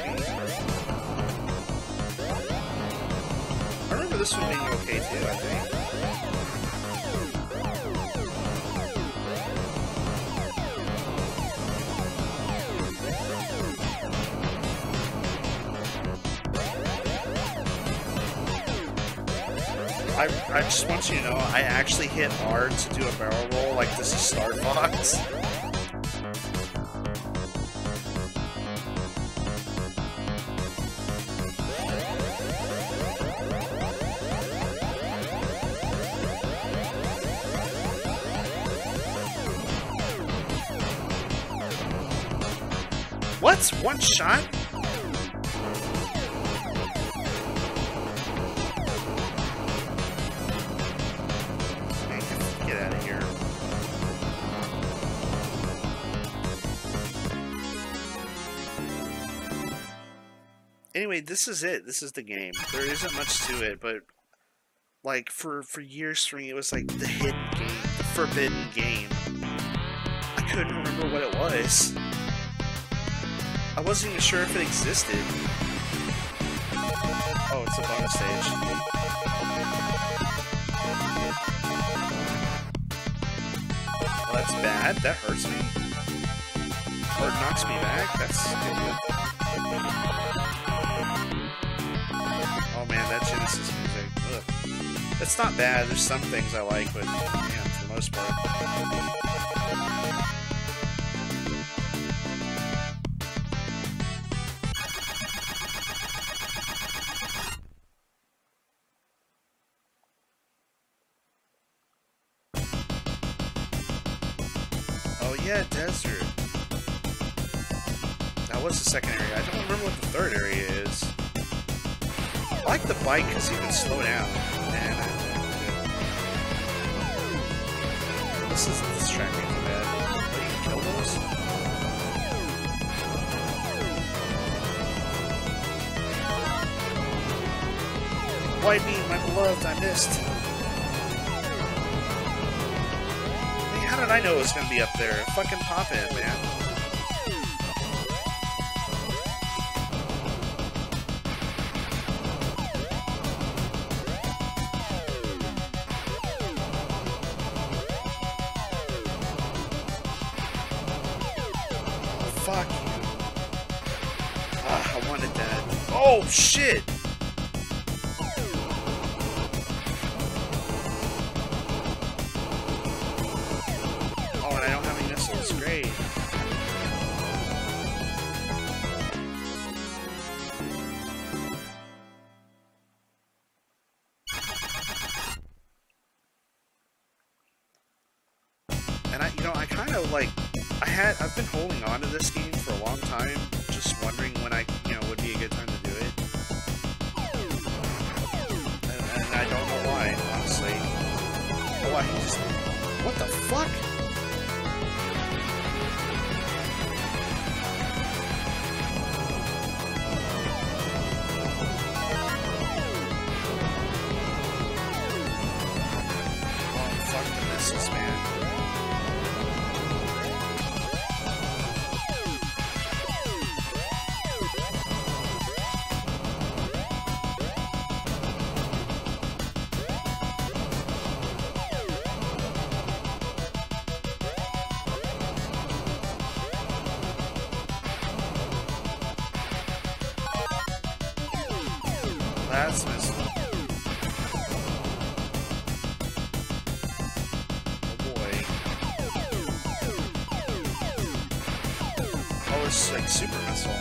I remember this one being okay too, I think. I, I just want you to know, I actually hit R to do a barrel roll like this is Star Fox. shot? Anyway, this is it. This is the game. There isn't much to it, but like for for years string it was like the hidden game, the forbidden game. I couldn't remember what it was. I wasn't even sure if it existed. Oh, it's a bonus stage. that's bad. That hurts me. Or knocks me back. That's stupid. Oh man, that Genesis music. Ugh. It's not bad. There's some things I like, but man, for the most part. glasses. Oh boy. Oh, it's like super missile.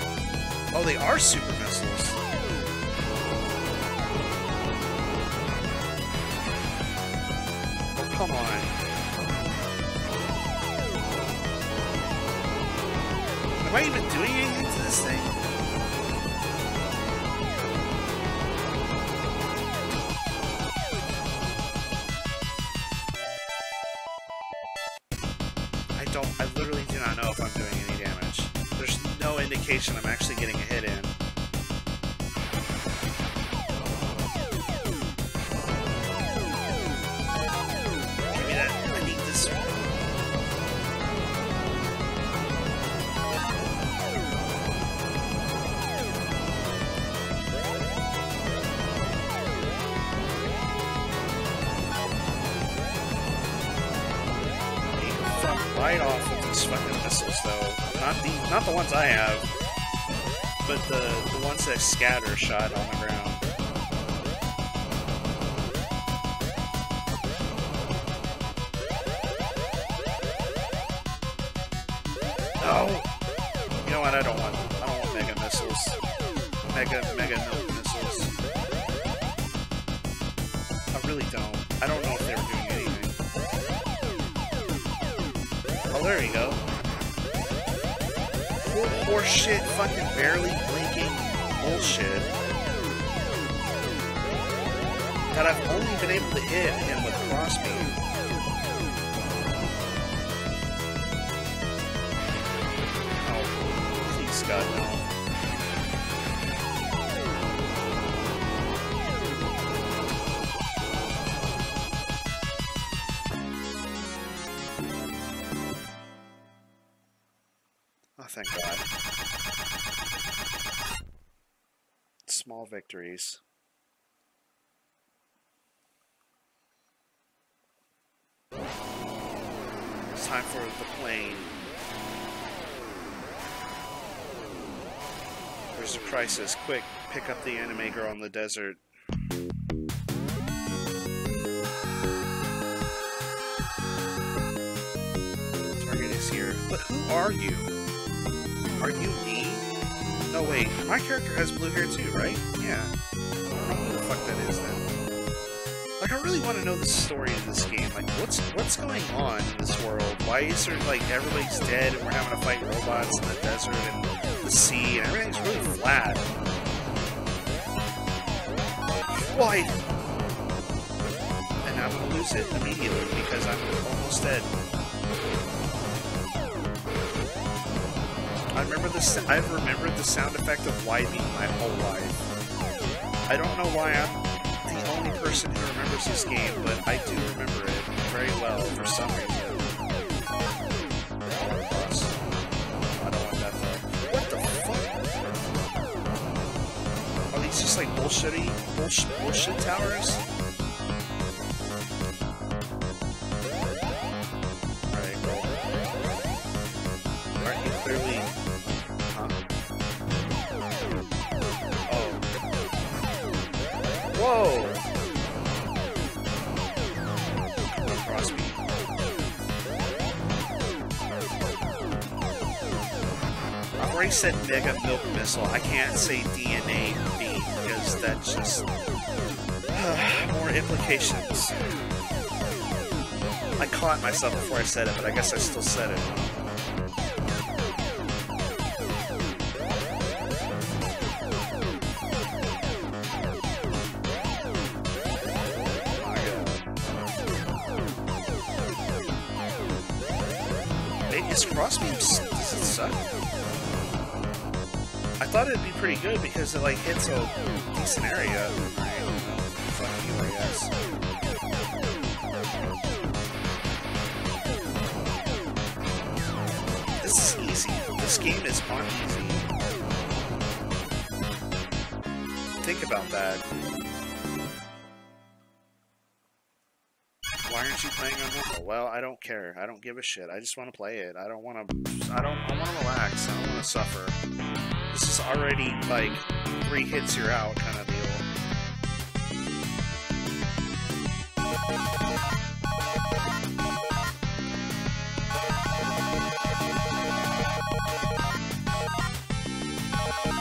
Oh, they are super victories. It's time for the plane. There's a crisis. Quick, pick up the anime girl in the desert. Target is here. But who are you? Are you? No, wait. My character has blue hair too, right? Yeah. I don't know who the fuck that is. Like, I really want to know the story of this game. Like, what's what's going on in this world? Why is there, like, everybody's dead and we're having to fight robots in the desert and the sea and everything's really flat? Why? And I'm gonna lose it immediately because I'm almost dead. I remember this. I've remembered the sound effect of beam my whole life. I don't know why I'm the only person who remembers this game, but I do remember it very well for some reason. I don't want that though. What the fuck? Are these just like bullshitty bullshit, bullshit towers? Missile. I can't say DNA B because that's just more implications. I caught myself before I said it, but I guess I still said it. Pretty good because it like hits a decent area. You, I guess. This is easy. This game is on easy. Care. I don't give a shit. I just want to play it. I don't want to. I don't. I want to relax. I don't want to suffer. This is already like three hits, you're out kind of deal.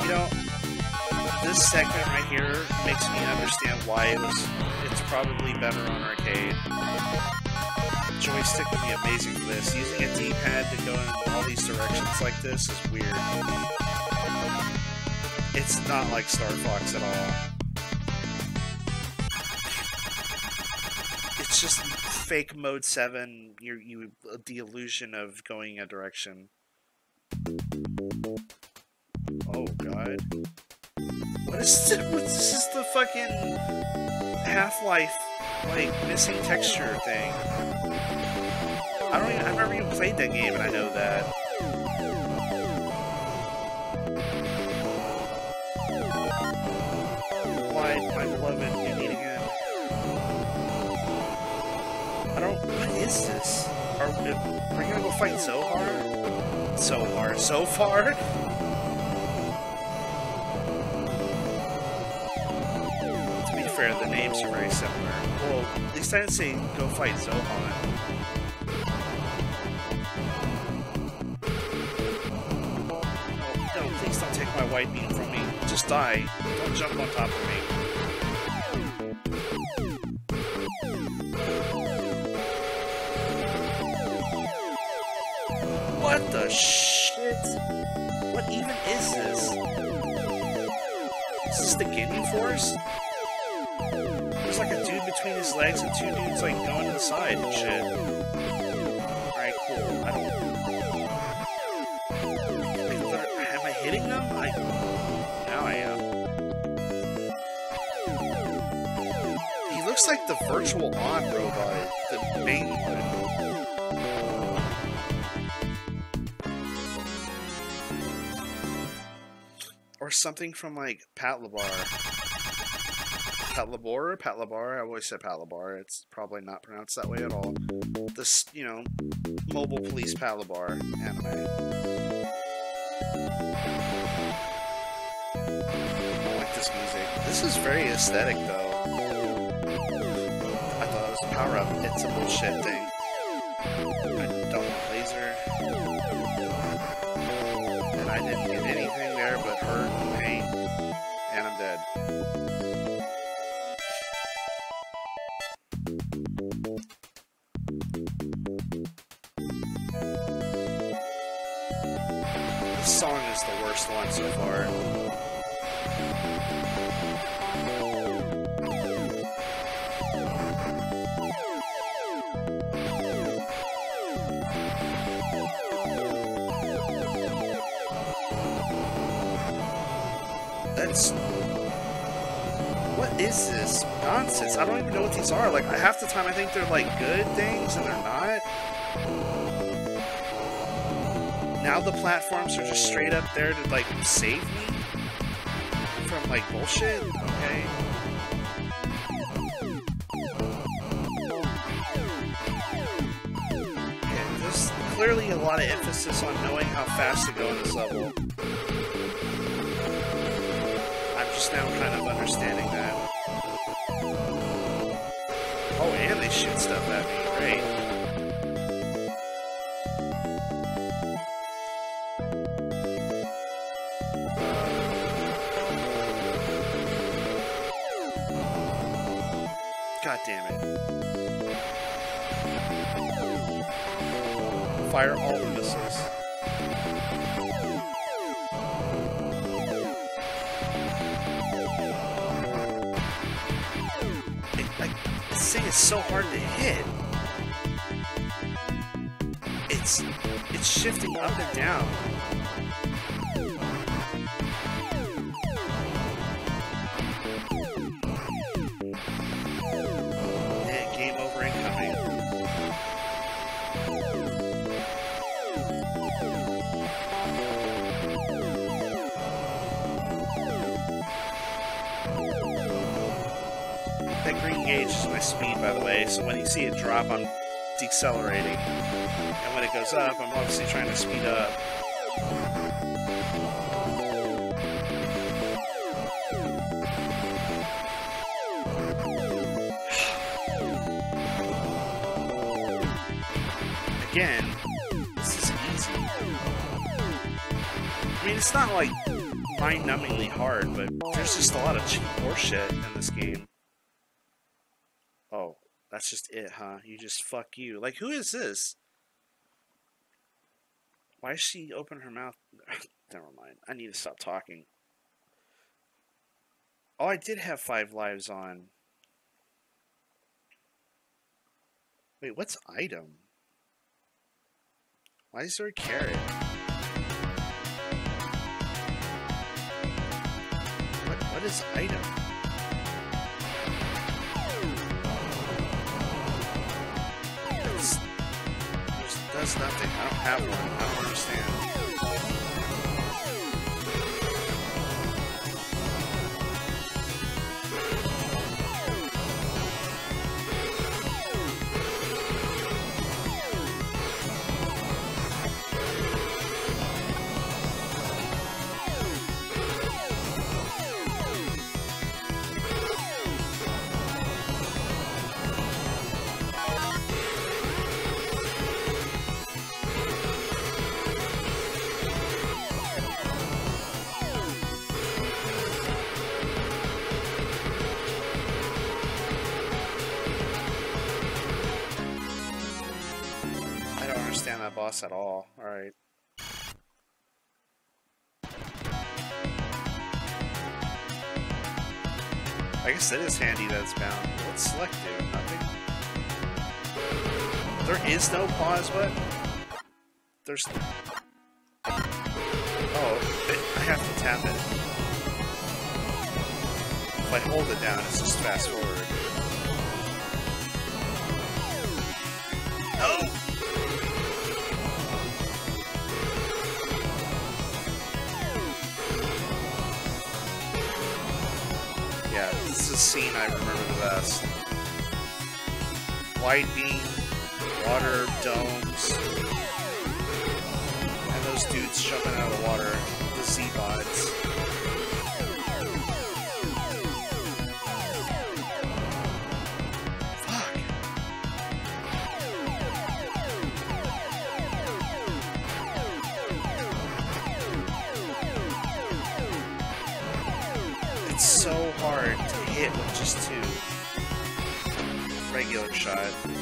You know, this segment right here makes me understand why it was. It's probably better on arcade. Joystick would be amazing for this. Using a D-pad to go in all these directions like this is weird. It's not like Star Fox at all. It's just fake mode seven. You you the illusion of going a direction. Oh god. What is this? This is the fucking Half-Life like missing texture thing. I don't even, I've never even played that game and I know that. Why, my beloved, we meet again. I don't, what is this? Are, are we gonna go fight Zohar? Zohar, so far? To be fair, the names are very similar. Well, at least I didn't say go fight Zohan. White beam from me. Just die. Don't jump on top of me. What the shit? What even is this? Is this the Ginyu Force? There's like a dude between his legs and two dudes like going inside and shit. Looks like the Virtual On robot, the main one. or something from like Pat Labar. Pat Labor, Pat Labar. I always said Pat Labar. It's probably not pronounced that way at all. This, you know, mobile police Pat Labar anime. I like this music. This is very aesthetic, though. Power up. It's a bullshit thing. I don't laser. And I didn't get anything there but hurt and pain. And I'm dead. This song is the worst one so far. What is this nonsense? I don't even know what these are. Like half the time, I think they're like good things, and they're not. Now the platforms are just straight up there to like save me from like bullshit. Okay. Yeah, there's clearly a lot of emphasis on knowing how fast to go in this level. Now kind of understanding that. Oh, and they shoot stuff at me. Great. God damn it. Fire all the missiles. So hard to hit. It's it's shifting up and down. Drop, I'm decelerating. And when it goes up, I'm obviously trying to speed up. Again, this is easy. I mean, it's not like mind-numbingly hard, but there's just a lot of cheap horseshit in this game. That's just it, huh? You just fuck you. Like, who is this? Why is she open her mouth? Never mind. I need to stop talking. Oh, I did have five lives on. Wait, what's item? Why is there a carrot? What, what is item? Does nothing. I don't have one. I don't understand. Guess it is handy that it's bound. What's select? Nothing. There is no pause button? There's... Oh, it, I have to tap it. If I hold it down, it's just fast forward. Scene I remember the best. Wide beam, water domes, and those dudes jumping out of the water, the Z-Bots. Regular shot.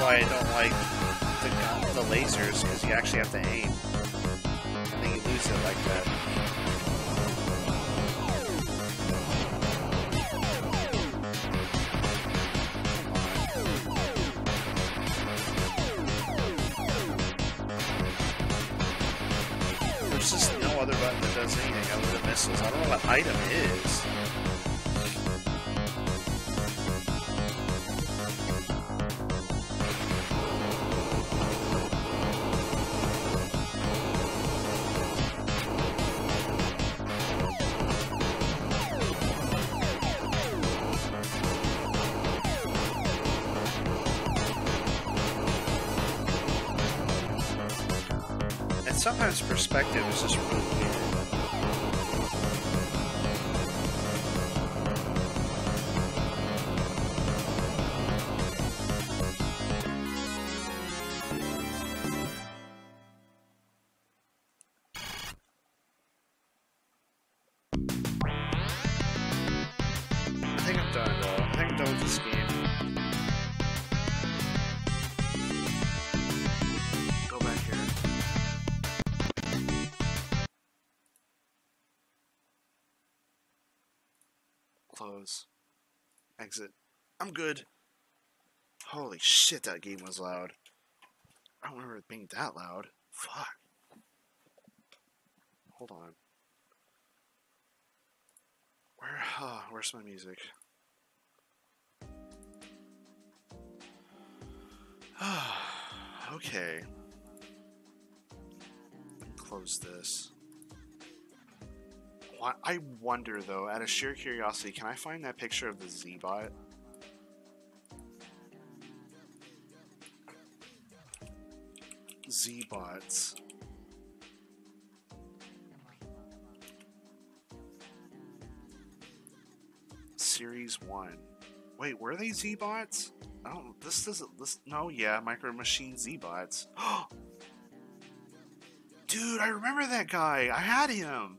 Why I don't like the the lasers, because you actually have to aim. And then you lose it like that. There's just no other button that does anything other than missiles. I don't know what item is. Shit, that game was loud. I don't remember it being that loud. Fuck. Hold on. Where? Oh, where's my music? okay. Close this. I wonder though, out of sheer curiosity, can I find that picture of the Z-Bot? Z-Bots. Series 1. Wait, were they Z-Bots? I don't, this doesn't, this, no, yeah, Micro Machine Z-Bots. Dude, I remember that guy. I had him.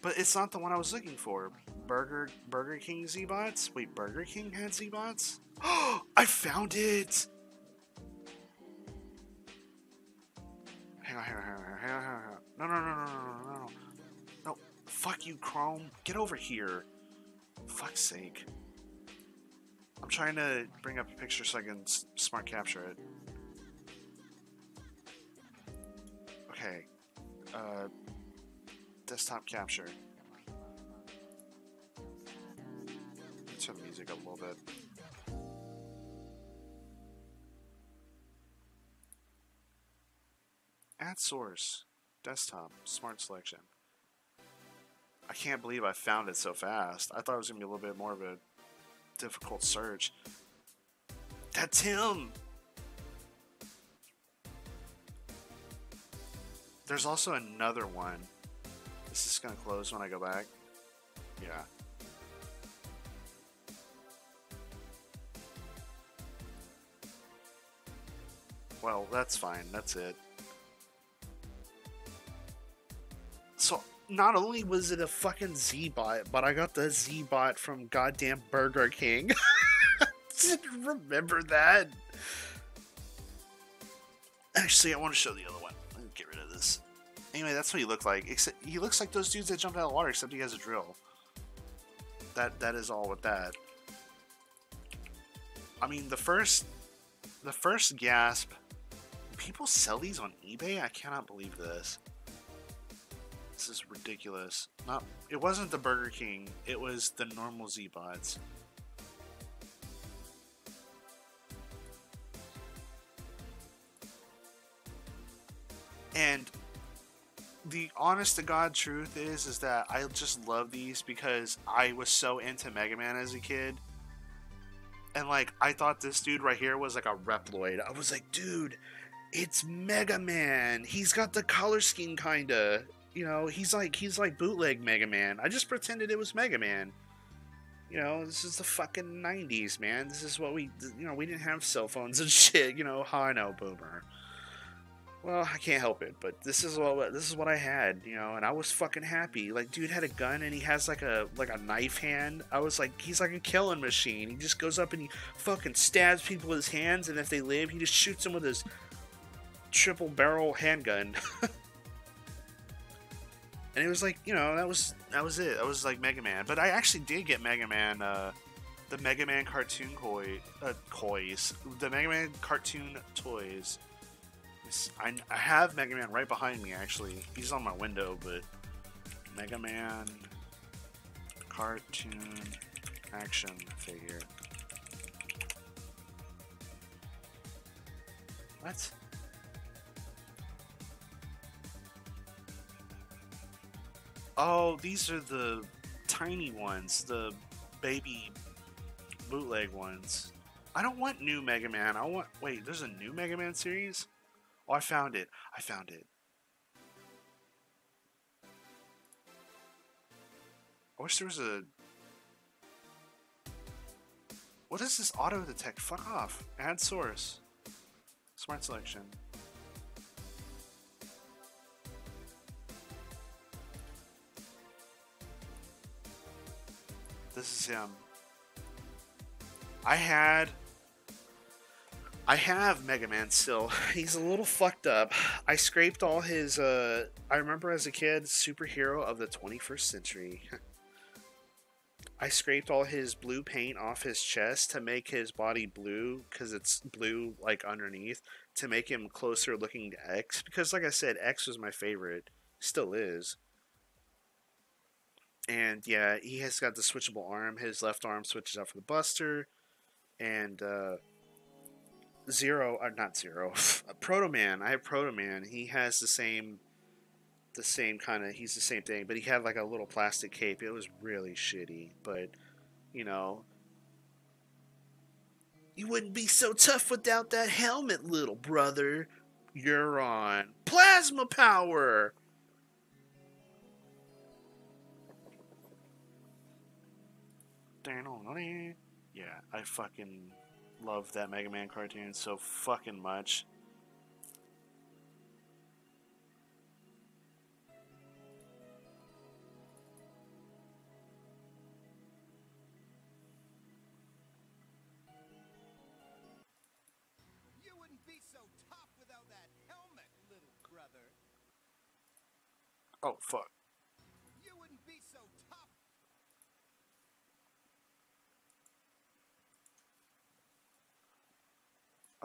But it's not the one I was looking for. Burger Burger King Z-Bots? Wait, Burger King had Z-Bots? I found it! Hang on, hang on, hang on, hang on, hang on, on. No, no, no, no, no, no, no. No, fuck you, Chrome. Get over here. Fuck's sake. I'm trying to bring up a picture so I can smart capture it. Okay. Uh, desktop capture. Let's turn the music up a little bit. Add source. Desktop. Smart selection. I can't believe I found it so fast. I thought it was going to be a little bit more of a difficult search. That's him! There's also another one. Is this going to close when I go back? Yeah. Well, that's fine. That's it. Not only was it a fucking Z-Bot, but I got the Z-Bot from goddamn Burger King. Didn't remember that. Actually, I want to show the other one. Let me get rid of this. Anyway, that's what he looked like. Except he looks like those dudes that jumped out of the water, except he has a drill. That that is all with that. I mean, the first the first gasp. People sell these on eBay. I cannot believe this. This is ridiculous. Not. It wasn't the Burger King. It was the normal Z-Bots. And the honest to god truth is is that I just love these because I was so into Mega Man as a kid. And like I thought this dude right here was like a Reploid. I was like, dude, it's Mega Man. He's got the color scheme kinda. You know, he's like he's like bootleg Mega Man. I just pretended it was Mega Man. You know, this is the fucking 90s, man. This is what we, you know, we didn't have cell phones and shit. You know, how I know, boomer. Well, I can't help it, but this is what this is what I had, you know, and I was fucking happy. Like, dude had a gun and he has like a like a knife hand. I was like, he's like a killing machine. He just goes up and he fucking stabs people with his hands, and if they live, he just shoots them with his triple barrel handgun. and it was like, you know, that was that was it. That was like Mega Man. But I actually did get Mega Man, uh, the Mega Man cartoon koi, uh, toys, the Mega Man cartoon toys. I, I have Mega Man right behind me, actually. He's on my window, but Mega Man cartoon action figure. What? Oh, these are the tiny ones, the baby bootleg ones. I don't want new Mega Man. I want. Wait, there's a new Mega Man series? Oh, I found it. I found it. I wish there was a. What is this auto detect? Fuck off. Add source. Smart selection. This is him. I had I have Mega Man still. He's a little fucked up. I scraped all his uh I remember as a kid, superhero of the 21st century. I scraped all his blue paint off his chest to make his body blue cuz it's blue like underneath to make him closer looking to X because like I said X was my favorite, still is. And yeah, he has got the switchable arm. His left arm switches out for the Buster and uh Zero, or uh, not Zero, Proto Man. I have Proto Man. He has the same, the same kind of. He's the same thing, but he had like a little plastic cape. It was really shitty, but you know, you wouldn't be so tough without that helmet, little brother. You're on plasma power. Yeah, I fucking love that Mega Man cartoon so fucking much. You wouldn't be so tough without that helmet, little brother. Oh, fuck.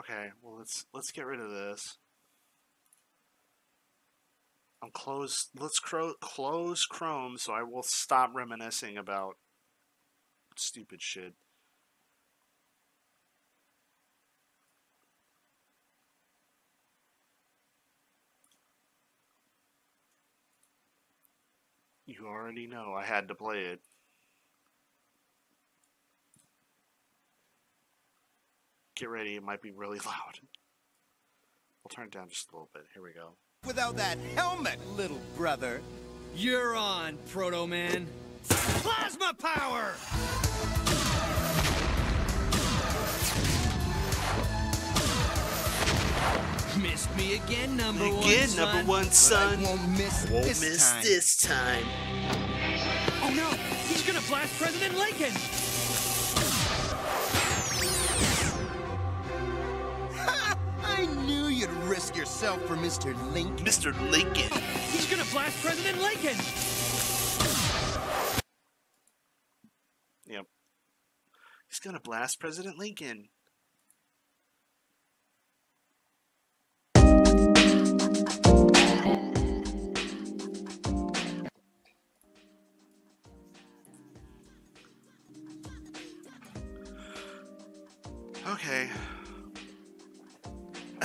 Okay, well let's let's get rid of this. I'm close. Let's cro- close Chrome so I will stop reminiscing about stupid shit. You already know I had to play it. Get ready, it might be really loud. We'll turn it down just a little bit. Here we go. Without that helmet, little brother. You're on, Proto Man. Plasma power! Missed me again, number one. Again, son. number one son. I won't miss Won't this miss time. this time. Oh no! He's gonna blast President Lincoln! Knew you'd risk yourself for Mr. Lincoln. Mr. Lincoln. He's gonna blast President Lincoln! Yep. He's gonna blast President Lincoln. Okay.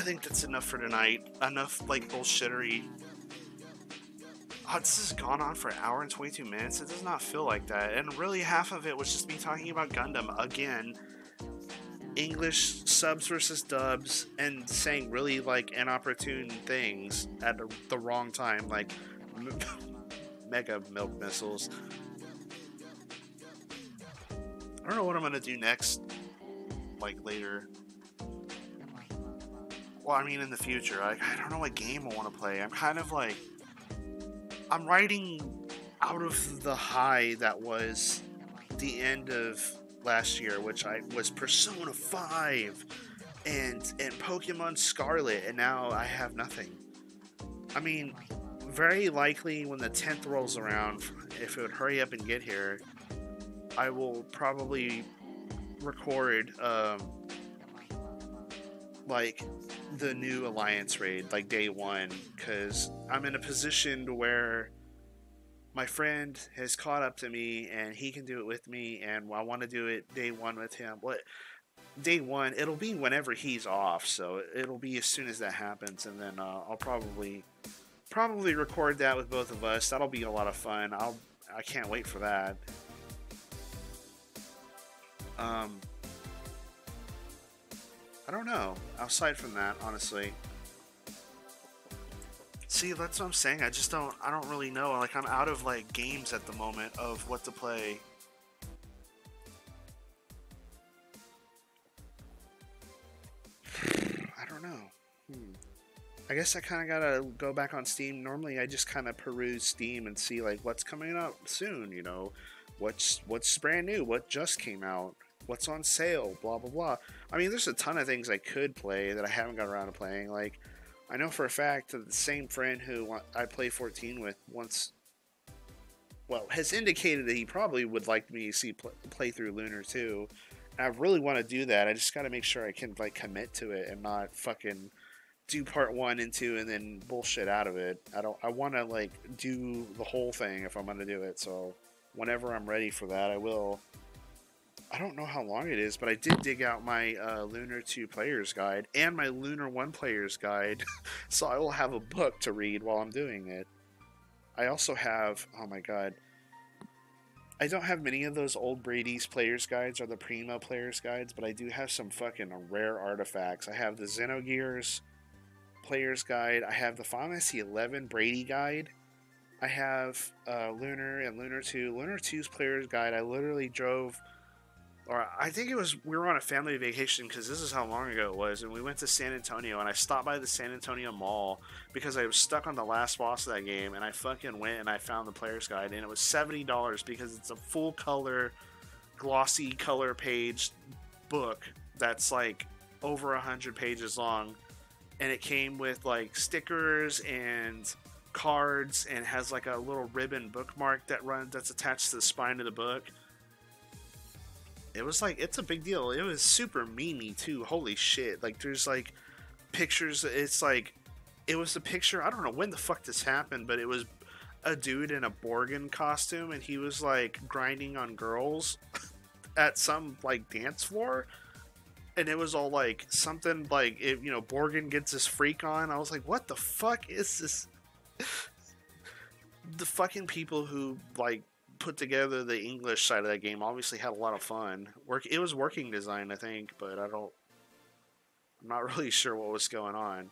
I think that's enough for tonight. Enough, like, bullshittery. Oh, this has gone on for an hour and 22 minutes. It does not feel like that. And really, half of it was just me talking about Gundam again. English subs versus dubs, and saying really, like, inopportune things at the- the wrong time, like mega milk missiles. I don't know what I'm gonna do next, like, later. Well, I mean, in the future. Like, I don't know what game I want to play. I'm kind of like. I'm riding out of the high that was the end of last year, which I was Persona 5 and and Pokemon Scarlet, and now I have nothing. I mean, very likely when the 10th rolls around, if it would hurry up and get here, I will probably record um, like the new alliance raid like day one because i'm in a position to where my friend has caught up to me and he can do it with me and i want to do it day one with him. What day one it'll be whenever he's off so it'll be as soon as that happens and then uh, i'll probably probably record that with both of us. That'll be a lot of fun. I'll i can't wait for that. Um I don't know. Aside from that, honestly. See, that's what I'm saying. I just don't. I don't really know. Like, I'm out of like games at the moment of what to play. I don't know. Hmm. I guess I kind of gotta go back on Steam. Normally, I just kind of peruse Steam and see like what's coming up soon. You know, what's what's brand new, what just came out, what's on sale, blah blah blah. I mean, there's a ton of things I could play that I haven't got around to playing. Like, I know for a fact that the same friend who I play 14 with once, well, has indicated that he probably would like me to see pl- play through Lunar 2. And I really want to do that. I just got to make sure I can like commit to it and not fucking do part one and two and then bullshit out of it. I don't. I want to like do the whole thing if I'm gonna do it. So whenever I'm ready for that, I will. I don't know how long it is, but I did dig out my uh, Lunar 2 Player's Guide and my Lunar 1 Player's Guide, so I will have a book to read while I'm doing it. I also have, oh my god, I don't have many of those old Brady's Player's Guides or the Prima Player's Guides, but I do have some fucking rare artifacts. I have the Xenogears Player's Guide, I have the Final Fantasy 11 Brady Guide. I have uh, Lunar and Lunar 2. Lunar 2's Player's Guide, I literally drove or I think it was we were on a family vacation because this is how long ago it was, and we went to San Antonio, and I stopped by the San Antonio Mall because I was stuck on the last boss of that game, and I fucking went and I found the player's guide, and it was seventy dollars because it's a full color, glossy color page book that's like over a hundred pages long, and it came with like stickers and cards and has like a little ribbon bookmark that runs that's attached to the spine of the book it was like it's a big deal. It was super memey too. Holy shit! Like there's like pictures. It's like it was a picture. I don't know when the fuck this happened, but it was a dude in a Borgan costume, and he was like grinding on girls at some like dance floor. And it was all like something like if you know Borgan gets his freak on. I was like, what the fuck is this? the fucking people who like put together the English side of that game obviously had a lot of fun. Work it was working design, I think, but I don't I'm not really sure what was going on.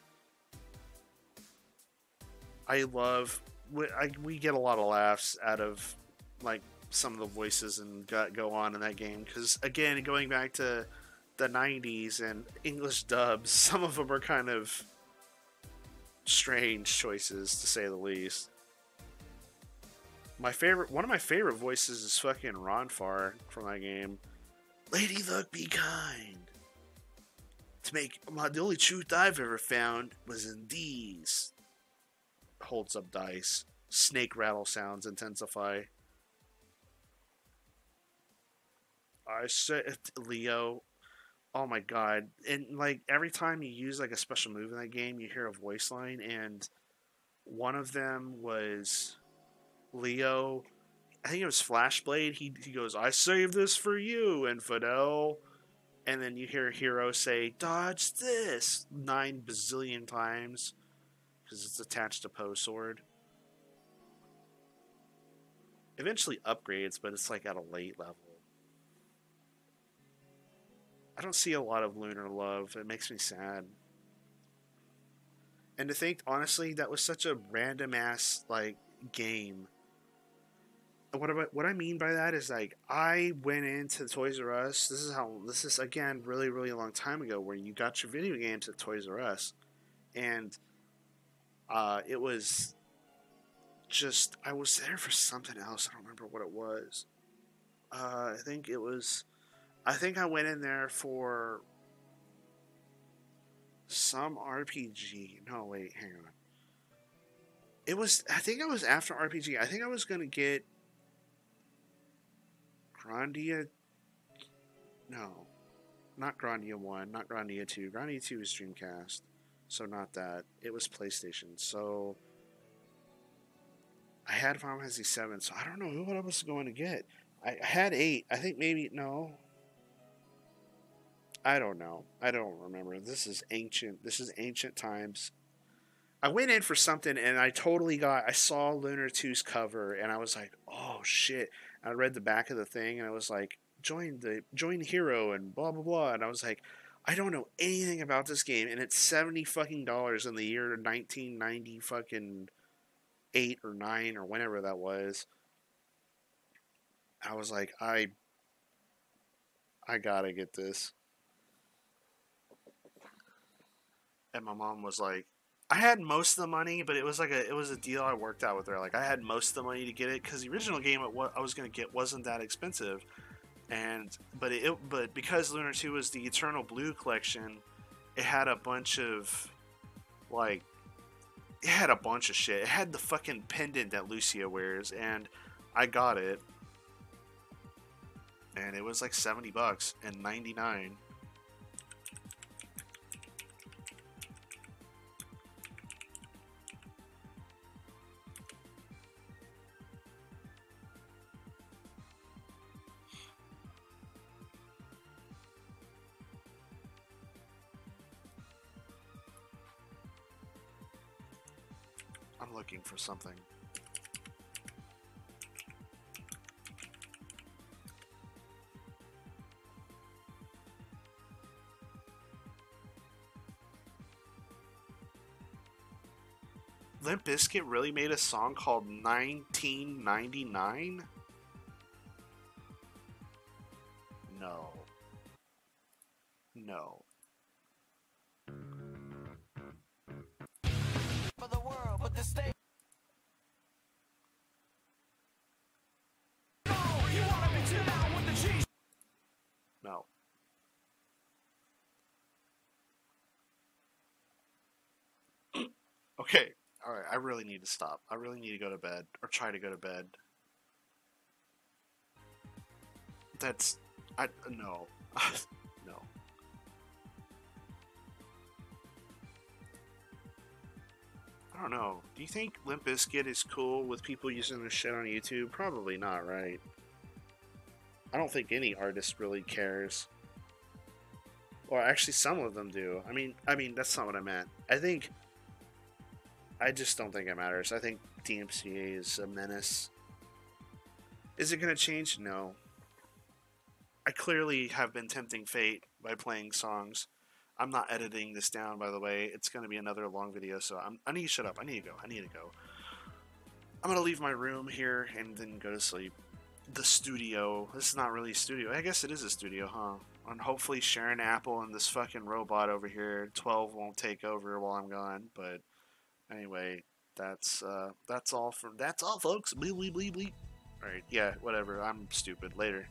I love we, I, we get a lot of laughs out of like some of the voices and got go on in that game because again going back to the 90s and English dubs some of them are kind of strange choices to say the least. My favorite, one of my favorite voices is fucking Ronfar from that game. Lady Luck, be kind. To make my the only truth I've ever found was in these. Holds up dice. Snake rattle sounds intensify. I said Leo. Oh my god! And like every time you use like a special move in that game, you hear a voice line, and one of them was Leo. I think it was Flashblade. He he goes, "I saved this for you, Infidel," and then you hear Hiro say, "Dodge this" nine bazillion times because it's attached to Poe sword. Eventually upgrades, but it's like at a late level. I don't see a lot of lunar love. It makes me sad. And to think, honestly, that was such a random ass like game. What I, what I mean by that is like I went into Toys R Us. This is how this is again really really a long time ago where you got your video games at Toys R Us, and uh, it was just I was there for something else. I don't remember what it was. Uh, I think it was I think I went in there for some RPG. No, wait, hang on. It was, I think I was after RPG. I think I was going to get Grandia. No, not Grandia 1, not Grandia 2. Grandia 2 is Dreamcast, so not that. It was PlayStation. So I had Final Fantasy 7, so I don't know what I was going to get. I had 8. I think maybe, no, I don't know. I don't remember. This is ancient. This is ancient times. I went in for something and I totally got. I saw Lunar 2's cover and I was like, oh shit. I read the back of the thing and I was like, join the join Hiro and blah blah blah. And I was like, I don't know anything about this game and it's seventy fucking dollars in the year 1990 fucking eight or nine or whenever that was. I was like, I I gotta get this. and my mom was like, I had most of the money, but it was like a it was a deal I worked out with her. Like I had most of the money to get it because the original game what I was gonna get wasn't that expensive, and but it but because Lunar Two was the Eternal Blue collection, it had a bunch of like it had a bunch of shit. It had the fucking pendant that Lucia wears, and I got it, and it was like seventy bucks and ninety nine. For something. Limp Bizkit really made a song called 1999? No. No. Okay. All right. I really need to stop. I really need to go to bed or try to go to bed. That's I no. no. I don't know. Do you think Limp Bizkit is cool with people using this shit on YouTube? Probably not, right? I don't think any artist really cares. Or actually, some of them do. I mean, I mean that's not what I meant. I think. I just don't think it matters. I think DMCA is a menace. Is it going to change? No. I clearly have been tempting fate by playing songs. I'm not editing this down, by the way. It's going to be another long video, so I'm, I need to shut up. I need to go. I need to go. I'm going to leave my room here and then go to sleep the studio. This is not really a studio. I guess it is a studio, huh? And hopefully Sharon Apple and this fucking robot over here, 12 won't take over while I'm gone, but Anyway, that's uh, that's all from that's all, folks. Bleep bleep bleep bleep. All right, yeah, whatever. I'm stupid. Later.